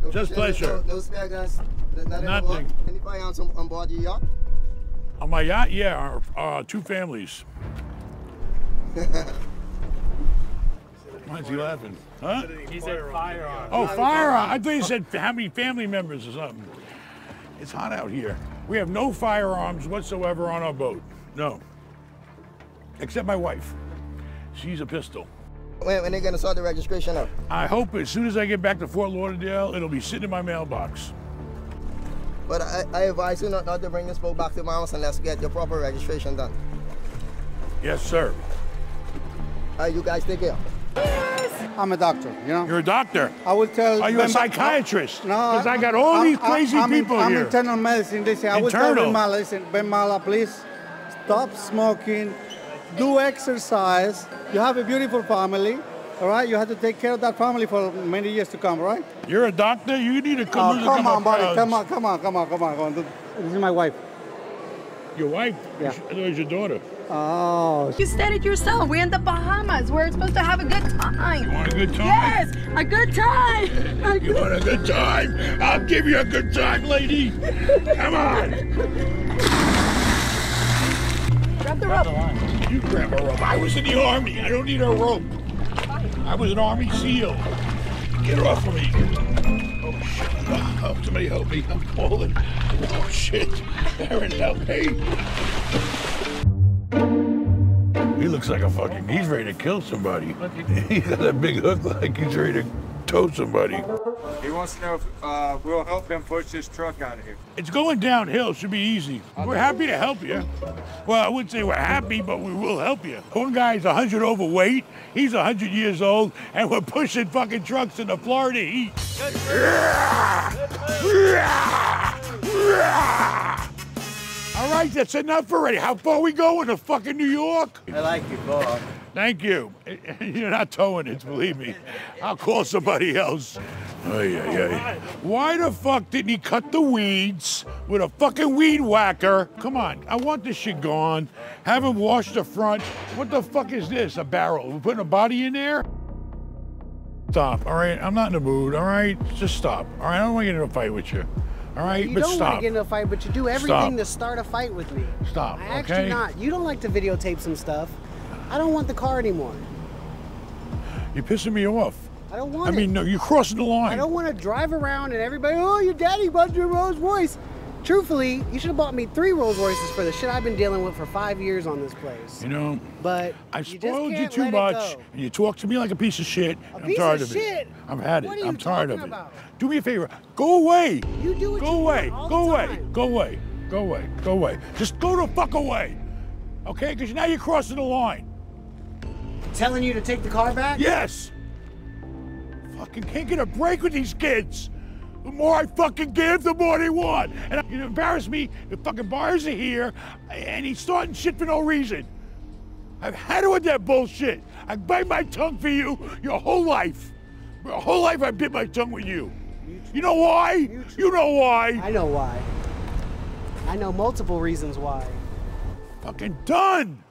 No Just fishing, pleasure. No, no spare guns. Nothing. Nothing. Any firearms on, on board your yacht? On my yacht, yeah, are, uh, two families. Why is he laughing? Huh? He said firearm. Oh, firearm. I thought you said how many family members or something. It's hot out here. We have no firearms whatsoever on our boat. No. Except my wife. She's a pistol. When, when they gonna sort the registration out? I hope as soon as I get back to Fort Lauderdale, it'll be sitting in my mailbox. But I, I advise you not, not to bring this boat back to my house unless you get your proper registration done. Yes, sir. All right, you guys take care. I'm a doctor, you know. You're a doctor. I will tell. You. Are you a psychiatrist? No. Because I got all I'm- these crazy I'm, people I'm here. internal medicine. They say I will tell Internal? Ben Mallah, listen, Ben Mallah, please stop smoking, do exercise. You have a beautiful family. All right, you have to take care of that family for many years to come, right? You're a doctor. You need to come. Oh, a come on, buddy. Come on, come on, come on, come on, come on. This is my wife. Your wife? Yeah. I thought your daughter. Oh. You said it yourself. We're in the Bahamas. We're supposed to have a good time. You want a good time? Yes, a good time. A You want a good time? I'll give you a good time, lady. Come on. Grab the rope. You grab a rope. I was in the army. I don't need a rope. I was an army SEAL. Get off of me. Oh somebody help me. I'm falling. Oh shit. Aaron, help me. He looks like a fucking, he's ready to kill somebody. He got that big hook like he's ready to tow somebody. He wants to know if uh, we'll help him push this truck out of here. It's going downhill. Should be easy. We're happy to help you. Well, I wouldn't say we're happy, but we will help you. One guy's 100 overweight. He's 100 years old, and we're pushing fucking trucks in the Florida heat. All right, that's enough already. How far we going to fucking New York? I like you, Bob. Thank you. You're not towing it, believe me. I'll call somebody else. Ay, ay, ay. Why the fuck didn't he cut the weeds with a fucking weed whacker? Come on, I want this shit gone. Have him wash the front. What the fuck is this? A barrel? We're putting a body in there? Stop, all right? I'm not in the mood, all right? Just stop, all right? I don't want to get in a fight with you, all right? You but don't want to get in a fight, but you do everything Stop. to start a fight with me. Stop, I okay? you not. You don't like to videotape some stuff. I don't want the car anymore. You're pissing me off. I don't want I mean, no, you're crossing the line. I don't want to drive around and everybody, oh, your daddy bought you a Rolls Royce. Truthfully, you should have bought me three Rolls Royces for the shit I've been dealing with for five years on this place. You know, But I you spoiled you can't too much, and you talk to me like a piece of shit. and I'm piece tired of of, it. I've had it. What you I'm tired of talking it. about? Do me a favor. Go away. You do what Go you away. Go away. Go away. Go away. Go away. Just go the fuck away. Okay? Because now you're crossing the line. Telling you to take the car back? Yes. Fucking can't get a break with these kids. The more I fucking give, the more they want. And you embarrass me. The fucking buyers are here, and he's starting shit for no reason. I've had it with that bullshit. I bite my tongue for you your whole life. Your whole life I bit my tongue with you. You know why? You know why. I know why. I know multiple reasons why. Fucking done.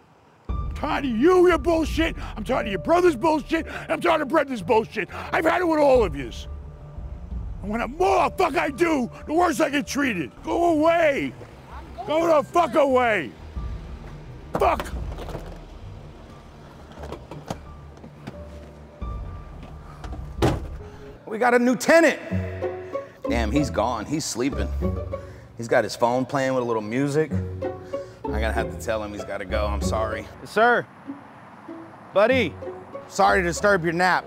I'm tired of you, your bullshit. I'm tired of your brother's bullshit. I'm tired of Brendan's bullshit. I've had it with all of yous. And when the more fuck I do, the worse I get treated. Go away. Go the fuck away. Fuck. We got a new tenant. Damn, he's gone. He's sleeping. He's got his phone playing with a little music. I'm gonna have to tell him he's gotta go. I'm sorry. Sir, buddy, sorry to disturb your nap,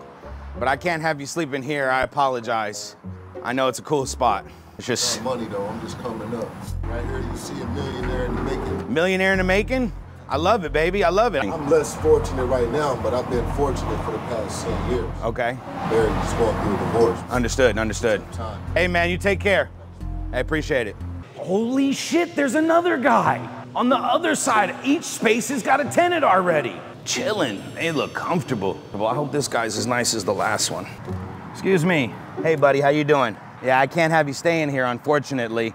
but I can't have you sleeping here. I apologize. I know it's a cool spot. It's just money though. I'm just coming up. Right here, you see a millionaire in the making. millionaire in the making. I love it, baby. I love it. I'm less fortunate right now, but I've been fortunate for the past 10 years. Okay. Married, just going through a divorce. Understood, understood. Hey, man, you take care. I appreciate it. Holy shit, there's another guy. On the other side, each space has got a tenant already. Chilling. They look comfortable. Well, I hope this guy's as nice as the last one. Excuse me. Hey, buddy, how you doing? Yeah, I can't have you staying here, unfortunately.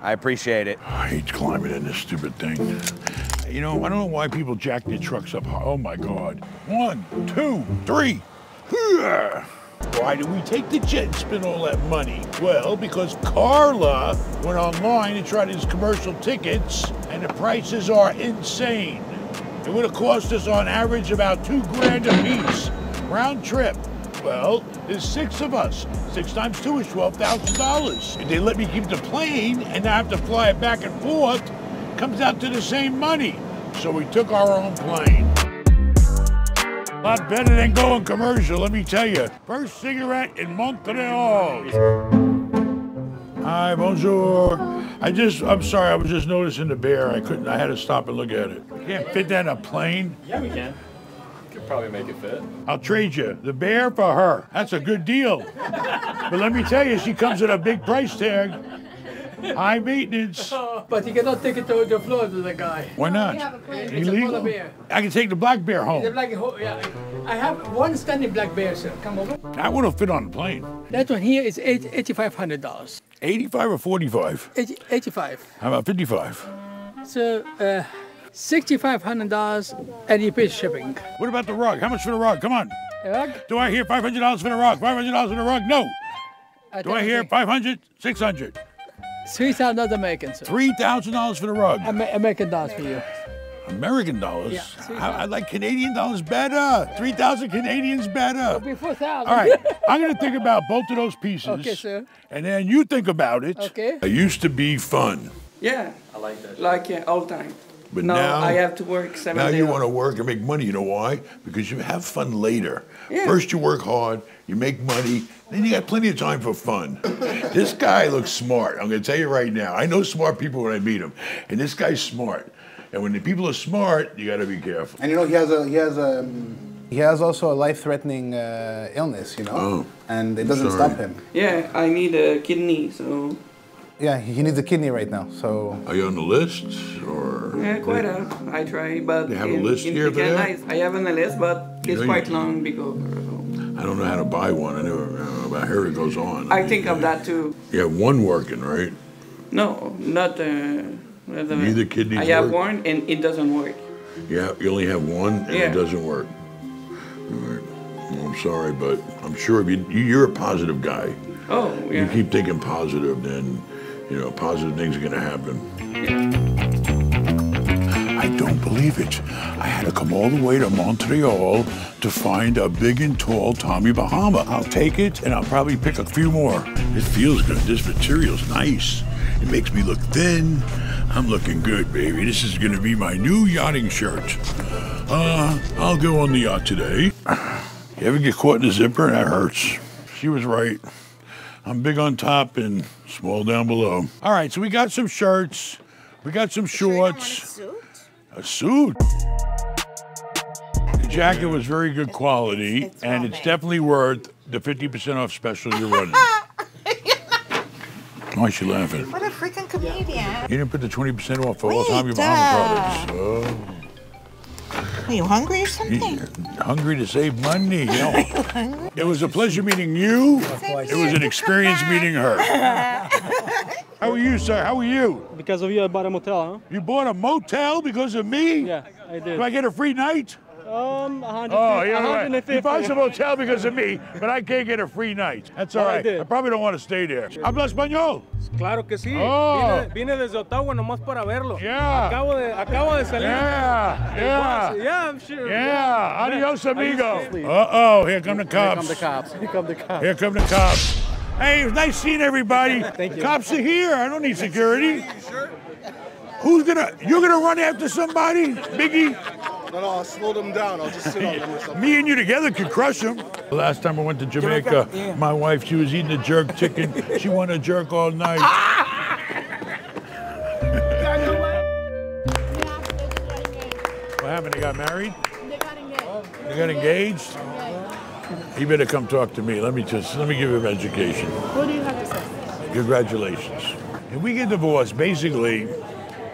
I appreciate it. I hate climbing in this stupid thing. You know, I don't know why people jack their trucks up. high. Oh my God. One, two, three. Why did we take the jet and spend all that money? Well, because Carla went online and tried his commercial tickets, and the prices are insane. It would have cost us on average about two grand a piece, round trip. Well, there's six of us. Six times two is $12,000. If they let me keep the plane and I have to fly it back and forth, comes out to the same money. So we took our own plane. A lot better than going commercial, let me tell you. First cigarette in Montreal. Hi, bonjour. I just, I'm sorry, I was just noticing the bear. I couldn't, I had to stop and look at it. You can't fit that in a plane. Yeah, we can. Could probably make it fit. I'll trade you the bear for her. That's a good deal. but let me tell you, she comes with a big price tag. High maintenance. But you cannot take it to the floor to the guy. Why not? It's a Illegal? polar bear. I can take the black bear home. The home. black, yeah, I have one standing black bear, sir. Come over. That would have fit on the plane. That one here is eight- $8,500. 85 or 45? 80, 85 How about 55? So, uh, $6,500 and you pay shipping. What about the rug? How much for the rug? Come on. Rug? Do I hear $500 for the rug? $500 for the rug? No. Do I hear 500? 600? $3,000 American, sir. $3,000 for the rug. Ama- American dollars for you. American dollars? Yeah, I, I like Canadian dollars better. 3,000 Canadians better. It'll be 4000 All right, I'm going to think about both of those pieces. Okay, sir. And then you think about it. Okay. It used to be fun. Yeah. I like that. Like uh, all time. But now, now- I have to work seven Now days. you want to work and make money. You know why? Because you have fun later. Yeah. First you work hard, you make money, then you got plenty of time for fun. this guy looks smart. I'm going to tell you right now. I know smart people when I meet them, and this guy's smart. And when the people are smart, you got to be careful. And you know he has a he has a um, he has also a life-threatening uh, illness, you know, Oh, and it doesn't sorry. stop him. Yeah, I need a kidney, so Yeah, he needs a kidney right now. So Are you on the list, or yeah, quite a. I try, but They have a list in here for Pecan I have on the list, but You it's quite long because I don't know how to buy one. I never, but I hear it goes on. I think of that too. You have one working, right? No, not. Uh, the- Neither kidneys I have work? one and it doesn't work. Yeah, you only have one, and Yeah. it doesn't work. Right. Well, I'm sorry, but I'm sure if you, you- you're a positive guy. Oh, yeah. You keep thinking positive, then you know positive things are going to happen. I don't believe it. I had to come all the way to Montreal to find a big and tall Tommy Bahama. I'll take it, and I'll probably pick a few more. It feels good. This material's nice. It makes me look thin. I'm looking good, baby. This is going to be my new yachting shirt. Uh, I'll go on the yacht today. You ever get caught in a zipper? That hurts. She was right. I'm big on top and small down below. All right, so we got some shirts. We got some shorts. A suit? The jacket was very good quality, and it's definitely worth the 50% off special you're running. Why is she laughing? What a freaking comedian. You didn't put the 20% off for all Wait, Tommy uh, Bahama products. Oh. Are you hungry or something? hungry to save money. You know. it was a pleasure meeting you. It was an experience meeting her. How are you, sir? How are you? Because of you, I bought a motel, huh? You bought a motel because of me? Yeah, I did. Do I get a free night? Um, 150. Oh, yeah, right. 150. You buy some hotel because of me, but I can't get a free night. That's all Well, I right. did. I probably don't want to stay there. Habla español. Claro que sí. Oh. Vine, vine desde Ottawa nomás para verlo. Yeah. Acabo de, acabo de salir. Yeah, yeah. Yeah, I'm sure. Yeah, adios, I used to amigo. sleep. Uh-oh, here come the cops. come the cops. Here come the cops. Here come the cops. Hey, it was nice seeing everybody. Thank you. Cops are here. I don't need security. Sure? Who's gonna? You're gonna run after somebody, Biggie? No, no, I'll slow them down. I'll just sit on them or something. Me and you together could crush them. Last time I went to Jamaica, my wife, she was eating a jerk chicken. She wanted a jerk all night. Ah! what happened? They got married? They got engaged. They got engaged? You better come talk to me. Let me just let me give him education. What do you have to say? Congratulations. If we get divorced, basically,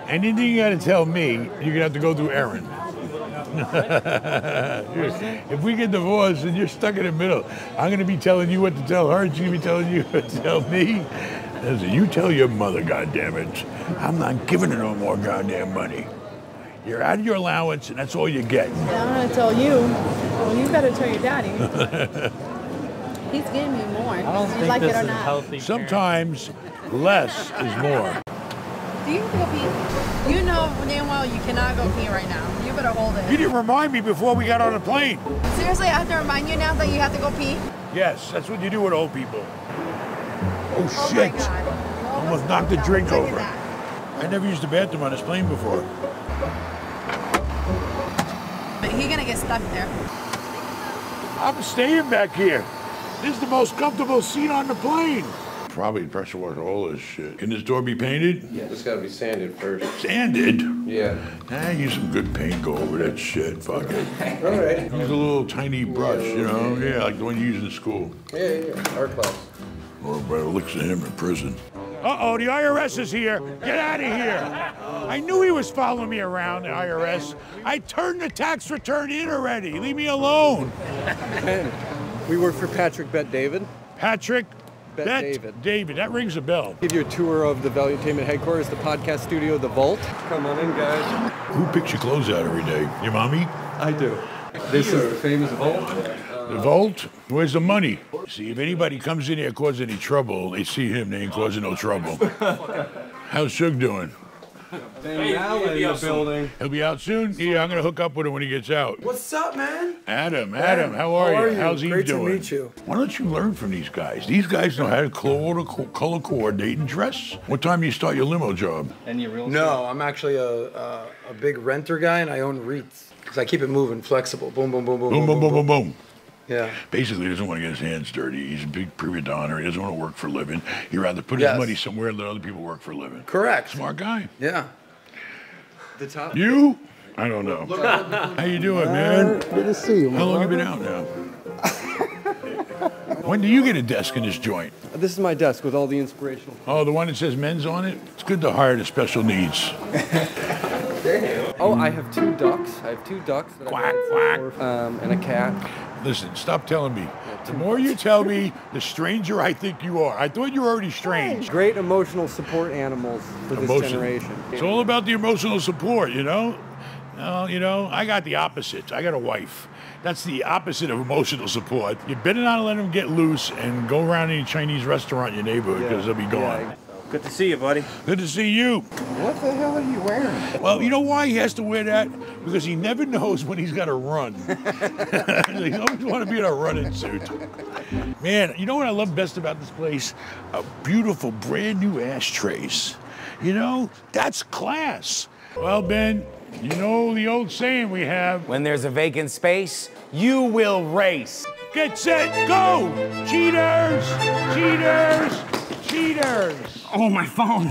anything you got to tell me, you're gonna have to go through Aaron. If we get divorced and you're stuck in the middle, I'm gonna be telling you what to tell her. She's gonna be telling you what to tell me. Listen, you tell your mother, goddamn it, I'm not giving her no more goddamn money. You're out of your allowance, and that's all you get. Yeah, I'm gonna tell you. Well, you better tell your daddy. He's giving me more. I don't think like this it or is not. healthy. Sometimes less is more. Do you have to go pee? You you cannot go pee right now. You better hold it. You didn't remind me before we got on the plane. Seriously, I have to remind you now that you have to go pee? Yes, that's what you do with old people. Oh, Oh shit. my God. Almost knocked the drink over. that. I never used the bathroom on this plane before. But he gonna get stuck there. I'm staying back here. This is the most comfortable seat on the plane. Probably pressure wash all this shit. Can this door be painted? Yeah, it's gotta be sanded first. Sanded? Yeah. Ah, use some good paint, go over that shit. Fuck it. All right. Use a little tiny brush, you know? Yeah, like the one you use in school. Yeah, yeah, yeah. Art class. Or by the looks of him in prison. Uh-oh, the IRS is here. Get out of here. I knew he was following me around, the IRS. I turned the tax return in already. Leave me alone. We work for Patrick Bet David. Patrick Bet, Bet David. David, that rings a bell. Give you a tour of the Valuetainment headquarters, the podcast studio, the Vault. Come on in, guys. Who picks your clothes out every day? Your mommy? I do. This is the famous Vault. The vault? Where's the money? See, if anybody comes in here causing any trouble, they see him, they ain't causing no trouble. How's Suge doing? Dan Allen in the building. He'll be out soon? Yeah, I'm gonna hook up with him when he gets out. What's up, man? Adam, Adam, how are, How are you? you? How's he Great to meet you. Why don't you learn from these guys? These guys know how to color, color coordinate and dress. What time do you start your limo job? And your real? No, I'm actually a, a, a big renter guy and I own REITs. Because I keep it moving, flexible. Boom, boom, boom, boom, Boom, boom, boom, boom, boom. Yeah. Basically, he doesn't want to get his hands dirty. He's a big prima donna. He doesn't want to work for a living. He'd rather put Yes. his money somewhere and let other people work for a living. Correct. Smart guy. Yeah. The top. You? I don't know. How you doing, man? Good to see you. How long you been out now? when do you get a desk in this joint? This is my desk with all the inspirational. Oh, the one that says men's on it? It's good to hire the special needs. Oh, I have two ducks. I have two ducks. That Quack, I quack. Um, and a cat. Listen, stop telling me. The more you tell me, the stranger I think you are. I thought you were already strange. Great emotional support animals for this generation. It's all about the emotional support, you know? No, you know, I got the opposite. I got a wife. That's the opposite of emotional support. You better not let them get loose and go around any Chinese restaurant in your neighborhood because they'll be gone. Good to see you, buddy. Good to see you. What the hell are you wearing? Well, you know why he has to wear that? Because he never knows when he's got to run. he always want to be in a running suit. Man, you know what I love best about this place? A beautiful brand new ashtrays. You know, that's class. Well, Ben, you know the old saying we have. When there's a vacant space, you will race. Get set, go! Cheaters! Cheaters! Cheaters! Oh, my phone.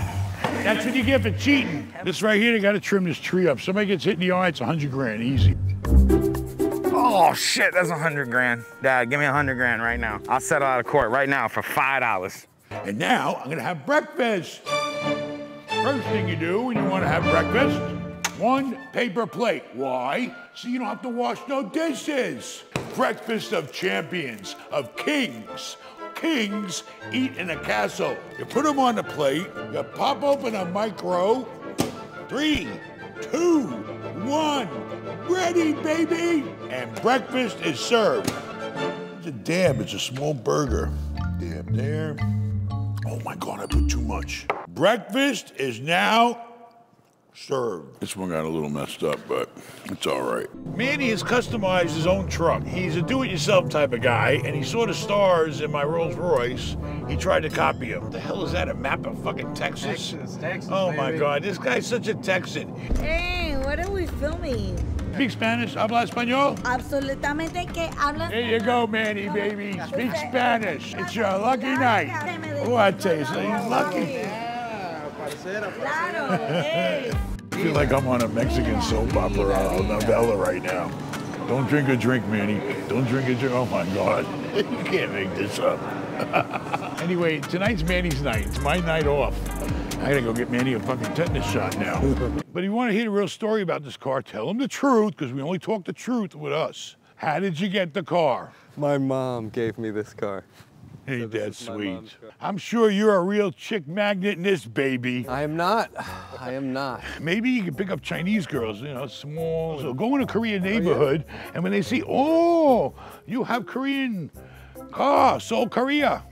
That's what you get for cheating. This right here, they gotta trim this tree up. Somebody gets hit in the eye, it's a hundred grand, easy. Oh shit, that's a hundred grand. Dad, give me a hundred grand right now. I'll settle out of court right now for five dollars. And now I'm gonna have breakfast. First thing you do when you wanna have breakfast, one paper plate. Why? So you don't have to wash no dishes. Breakfast of champions, of kings. Kings eat in a castle. You put them on the plate, you pop open a micro. Three, two, one, ready, baby! And breakfast is served. It's a dab, it's a small burger. Dab there. Oh my God, I put too much. Breakfast is now served. This one got a little messed up, but it's all right. Manny has customized his own truck. He's a do-it-yourself type of guy, and he saw the stars in my Rolls Royce. He tried to copy him. What the hell is that? A map of fucking Texas? Texas, Texas, Oh my. God, this guy's such a Texan. Hey, what are we filming? Speak Spanish? Habla español? Absolutamente que hablas. There you go, Manny, baby. Speak Spanish. It's your lucky night. Oh, I tell you, so he's lucky. Claro, hey. I feel like I'm on a Mexican soap opera or novella right now. Don't drink a drink, Manny. Don't drink a drink. Oh my God. You can't make this up. anyway, tonight's Manny's night. It's my night off. I gotta go get Manny a fucking tetanus shot now. but if you want to hear the real story about this car, tell him the truth, because we only talk the truth with us. How did you get the car? My mom gave me this car. Hey, that sweet. I'm sure you're a real chick magnet in this baby. I am not. I am not. Maybe you can pick up Chinese girls, you know, small. So go in a Korean oh, neighborhood, and when they see, oh, you have Korean car, Seoul, Korea.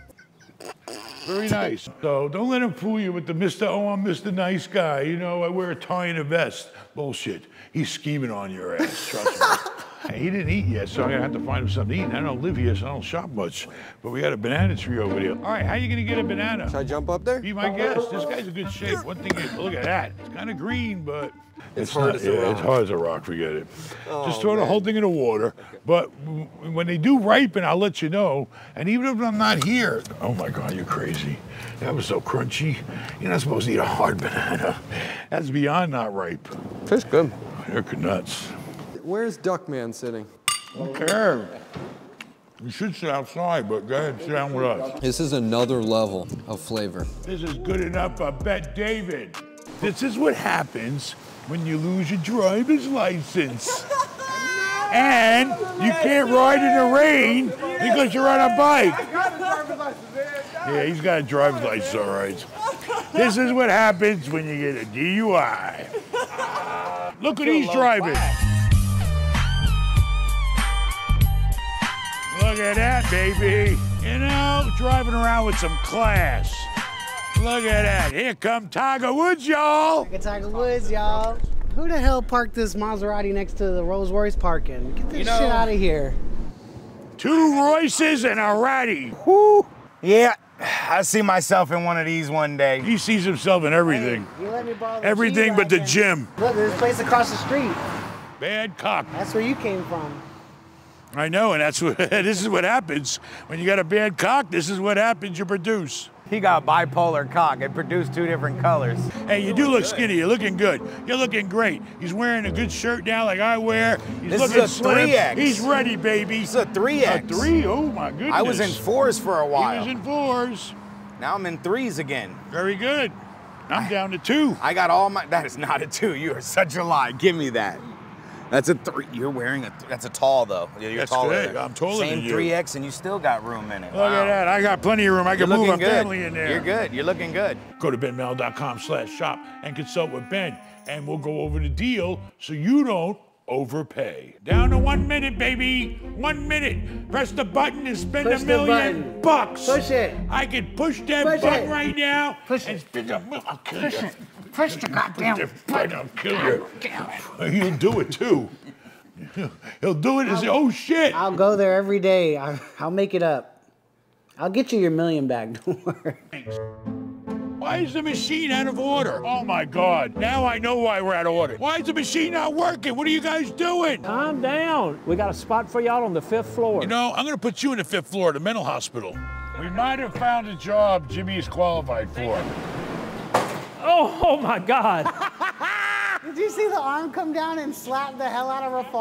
Very nice. So don't let him fool you with the Mr. Oh, I'm Mr. Nice Guy. You know, I wear a tie and a vest. Bullshit. He's scheming on your ass, trust me. He didn't eat yet, so I'm gonna have to find him something to eat. I don't live here, so I don't shop much. But we got a banana tree over there. All right, how are you gonna get a banana? Should I jump up there? Be my guest. This guy's in good shape. One thing is, look at that. It's kind of green, but It's hard not, as a yeah, rock. It's hard as a rock. Forget it. Oh, Just throw the whole thing in the water. But when they do ripen, I'll let you know. And even if I'm not here, oh my God, you're crazy. That was so crunchy. You're not supposed to eat a hard banana. That's beyond not ripe. Tastes good. You're nuts. Where's Duckman sitting? Okay. You should sit outside, but go ahead, sit down with us. This is another level of flavor. This is good enough for Bet David. This is what happens when you lose your driver's license. And you can't ride in the rain because you're on a bike. Yeah, he's got a driver's license, all right. This is what happens when you get a DUI. Look what he's driving. Look at that, baby. You know, driving around with some class. Look at that. Here come Tiger Woods, y'all. Look at Tiger Woods, y'all. Who the hell parked this Maserati next to the Rolls Royce parking? Get this You know- shit out of here. Two Royces and a Ratty. Whoo. Yeah, I see myself in one of these one day. He sees himself in everything. You let me borrow the Everything but the gym. Look, there's a place across the street. Badcock. That's where you came from. I know, and that's what this is what happens. When you got a bad cock, this is what happens. You produce. He got a bipolar cock. It produced two different colors. Hey, you do look skinny. You're looking good. You're looking great. He's wearing a good shirt now, like I wear. He's This is looking a 3X. He's ready, baby. It's a 3X. A three? Oh my goodness. I was in fours for a while. He was in fours. Now I'm in threes again. Very good. I'm down to two. I got all my. That is not a two. You are such a lie. Give me that. That's a three. You're wearing a. That's a tall though. You're That's taller. good. I'm taller Same you. 3X, and you still got room in it. Look at that. I got plenty of room. I can move looking good. family in there. You're good. You're looking good. Go to benmallah.com slash shop and consult with Ben, and we'll go over the deal so you don't overpay. Down to one minute, baby. One minute. Press the button and spend Push a million bucks. Push it. I can push that Push button it. right now Push and it. spend a million. I'll kill Push you. it. Push the goddamn Push button. I'll kill you. He'll do it too. He'll do it and say, oh shit. I'll go there every day. I, I'll make it up. I'll get you your million back. Don't worry. Why is the machine out of order? Oh my God. Now I know why we're out of order. Why is the machine not working? What are you guys doing? Calm down. We got a spot for y'all on the fifth floor. You know, I'm going to put you in the fifth floor of the mental hospital. We might have found a job Jimmy is qualified for. Oh, oh my God. Did you see the arm come down and slap the hell out of her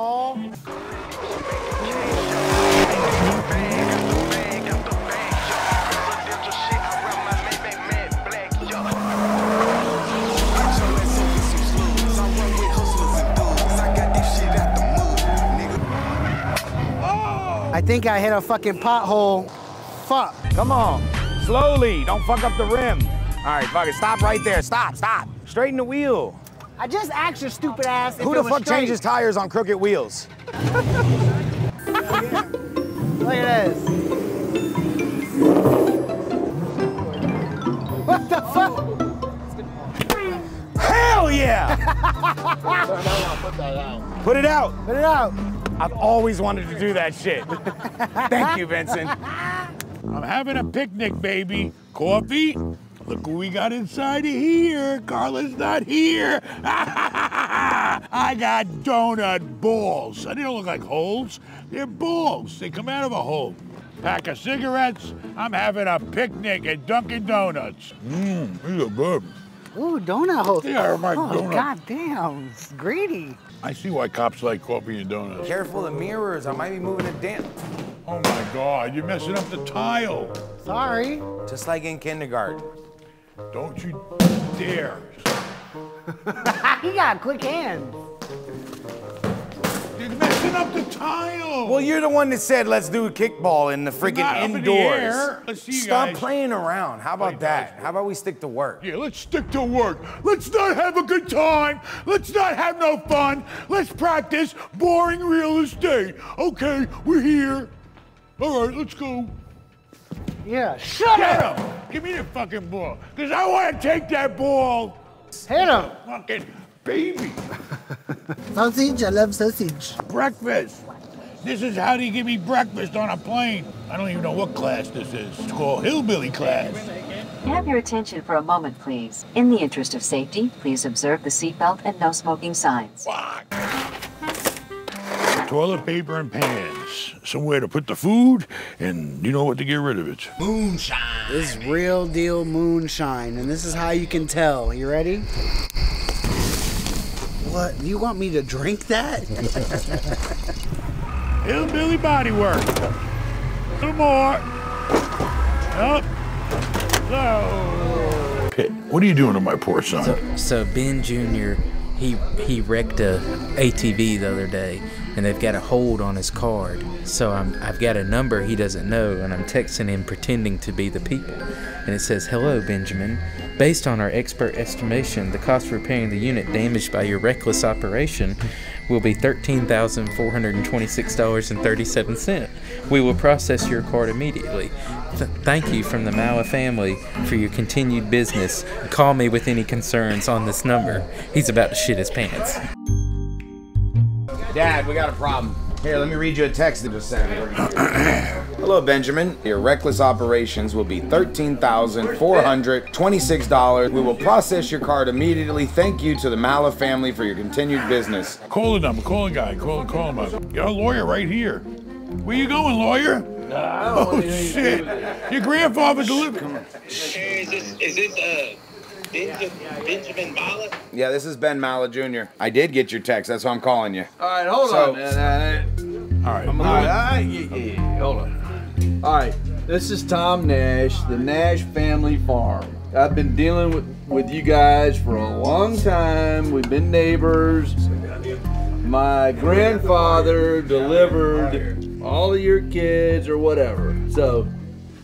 I think I hit a fucking pothole. Fuck. Come on. Slowly. Don't fuck up the rim. All right, fuck it. Stop right there. Stop, stop. Straighten the wheel. I just asked your stupid ass Who it the was fuck straight. changes tires on crooked wheels? Look at this. What the fuck? Hell yeah! Put it out. Put it out. I've always wanted to do that shit. Thank you, Vincent. I'm having a picnic, baby. Coffee? Look what we got inside of here. Carla's not here. I got donut balls. They don't look like holes. They're balls. They come out of a hole. Pack of cigarettes. I'm having a picnic at Dunkin' Donuts. Mmm, these are good. Ooh, donut host. They are my oh, donut. God damn. It's greedy. I see why cops like coffee and donuts. Careful the mirrors. I might be moving it down. Oh my God, you're messing up the tile. Sorry. Just like in kindergarten. Don't you dare. he got quick hands. You're messing up the tile. Well, you're the one that said let's do kickball in the freaking not up in the indoors. Let's see you Stop guys. playing around. How about that? How about we stick to work? Yeah, let's stick to work. Let's not have a good time. Let's not have no fun. Let's practice boring real estate. Okay, we're here. All right, let's go. Yeah, shut Get up. him! Give me the fucking ball. Because I want to take that ball. Hit him. Fucking baby. Sausage, I love sausage. Breakfast. This is how do you give me breakfast on a plane? I don't even know what class this is. It's called hillbilly class. Have your attention for a moment, please. In the interest of safety, please observe the seatbelt and no smoking signs. Fuck. Toilet paper and pans. Somewhere to put the food, and you know what to get rid of it. Moonshine. This is real deal moonshine, and this is how you can tell. You ready? What? You want me to drink that? Hillbilly body work. A little more. Up. So. Pitt, what are you doing to my poor son? So, so Ben Jr. he he wrecked a ATV the other day, and they've got a hold on his card. So I'm I've got a number he doesn't know, and I'm texting him pretending to be the people, and it says, "Hello, Benjamin. Based on our expert estimation, the cost of repairing the unit damaged by your reckless operation will be $13,426.37. We will process your card immediately. Th- thank you from the Mallah family for your continued business. Call me with any concerns on this number. He's about to shit his pants. Dad, we got a problem. Here, let me read you a text that was sent. Hello, Benjamin. Your reckless operations will be $13,426. We will process your card immediately. Thank you to the Mallah family for your continued business. Call the number. Call the guy. Call, call him up. Got a lawyer right here. Where you going, lawyer? oh, shit. Your grandfather delivered. Is this, is this uh, Benja- Benjamin Mallah? Yeah, this is Ben Mallah Jr. I did get your text. That's why I'm calling you. All right, hold So- on. man. All right. I'm all right, all right, yeah, yeah, yeah, hold on. All right, this is Tom Nash, the Nash Family Farm. I've been dealing with, with you guys for a long time. We've been neighbors. My grandfather delivered all of your kids or whatever. So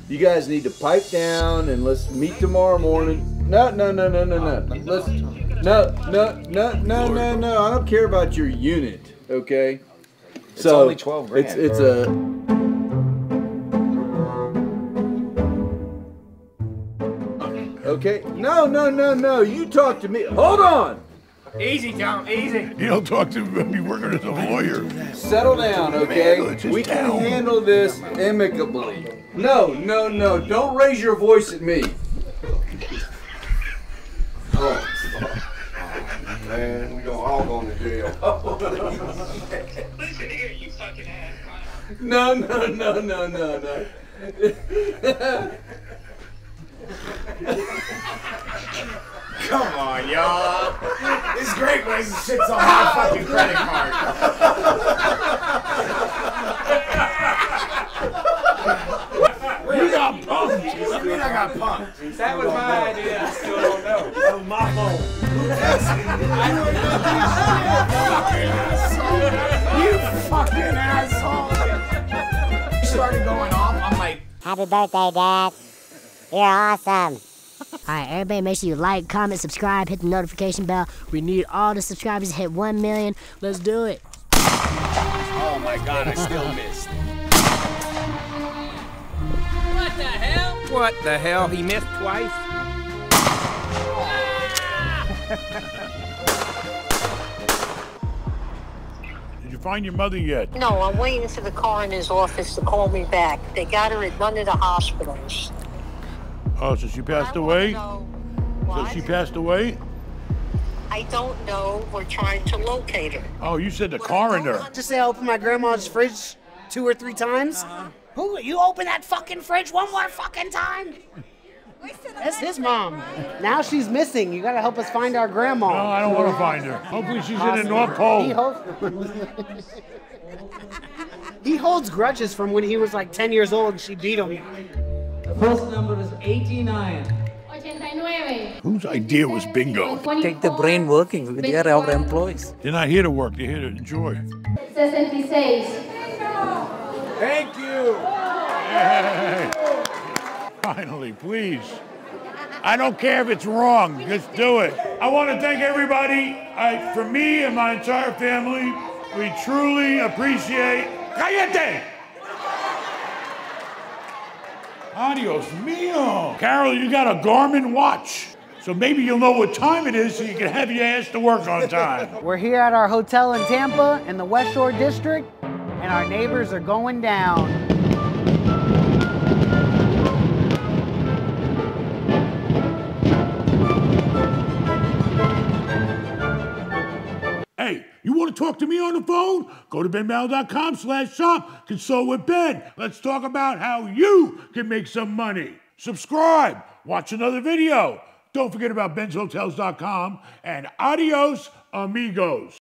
you guys need to pipe down and let's meet tomorrow morning. No, no, no, no, no, no. Let's no, no, no, no, no, no. I don't care about your unit, okay? It's only 12 grand. It's it's a Okay. No, no, no, no. You talk to me. Hold on. Easy, Tom, easy. You don't talk to me working as a lawyer. Settle down, okay? We can handle this amicably. No, no, no. Don't raise your voice at me. Oh, man, we gonna all go to jail. Listen here, you fucking ass. No, no, no, no, no, no. Come on, y'all. This is great when this shit's on my fucking credit card. You got punked. What do you mean I got punked? That was my idea. I still don't know. That was my fault. You fucking asshole. You started going off. I'm like, Happy birthday, Dad. You're awesome. Alright, everybody make sure you like, comment, subscribe, hit the notification bell. We need all the subscribers to hit 1 million. Let's do it. oh my god, I still missed. What the hell? He missed twice? Did you find your mother yet? No, I'm waiting for the coroner's office to call me back. They got her at none of the hospitals. Oh, so she passed away? So she passed away? I don't know. We're trying to locate her. Oh, you said the coroner. Just say I opened my grandma's fridge two or three times. Uh-huh. Who? You open that fucking fridge one more fucking time? That's his mom. Now she's missing. You gotta help us find our grandma. No, I don't want to find her. Hopefully she's in the North Pole. He, holds, he holds grudges from when he was like 10 years old and she beat him. The first number is 89. Whose idea was bingo? Take the brain working. They are our employees. They're not here to work, they're here to enjoy. 66. Thank you. Hey, finally, please. I don't care if it's wrong, just do it. I want to thank everybody. I, for me and my entire family, we truly appreciate. Cállate! Adios mio. Carol, you got a Garmin watch. So maybe you'll know what time it is so you can have your ass to work on time. We're here at our hotel in Tampa in the West Shore District, and our neighbors are going down. Hey, you want to talk to me on the phone? Go to benmallah.com slash shop, consult with Ben. Let's talk about how you can make some money. Subscribe, watch another video. Don't forget about benshotels.com and adios, amigos.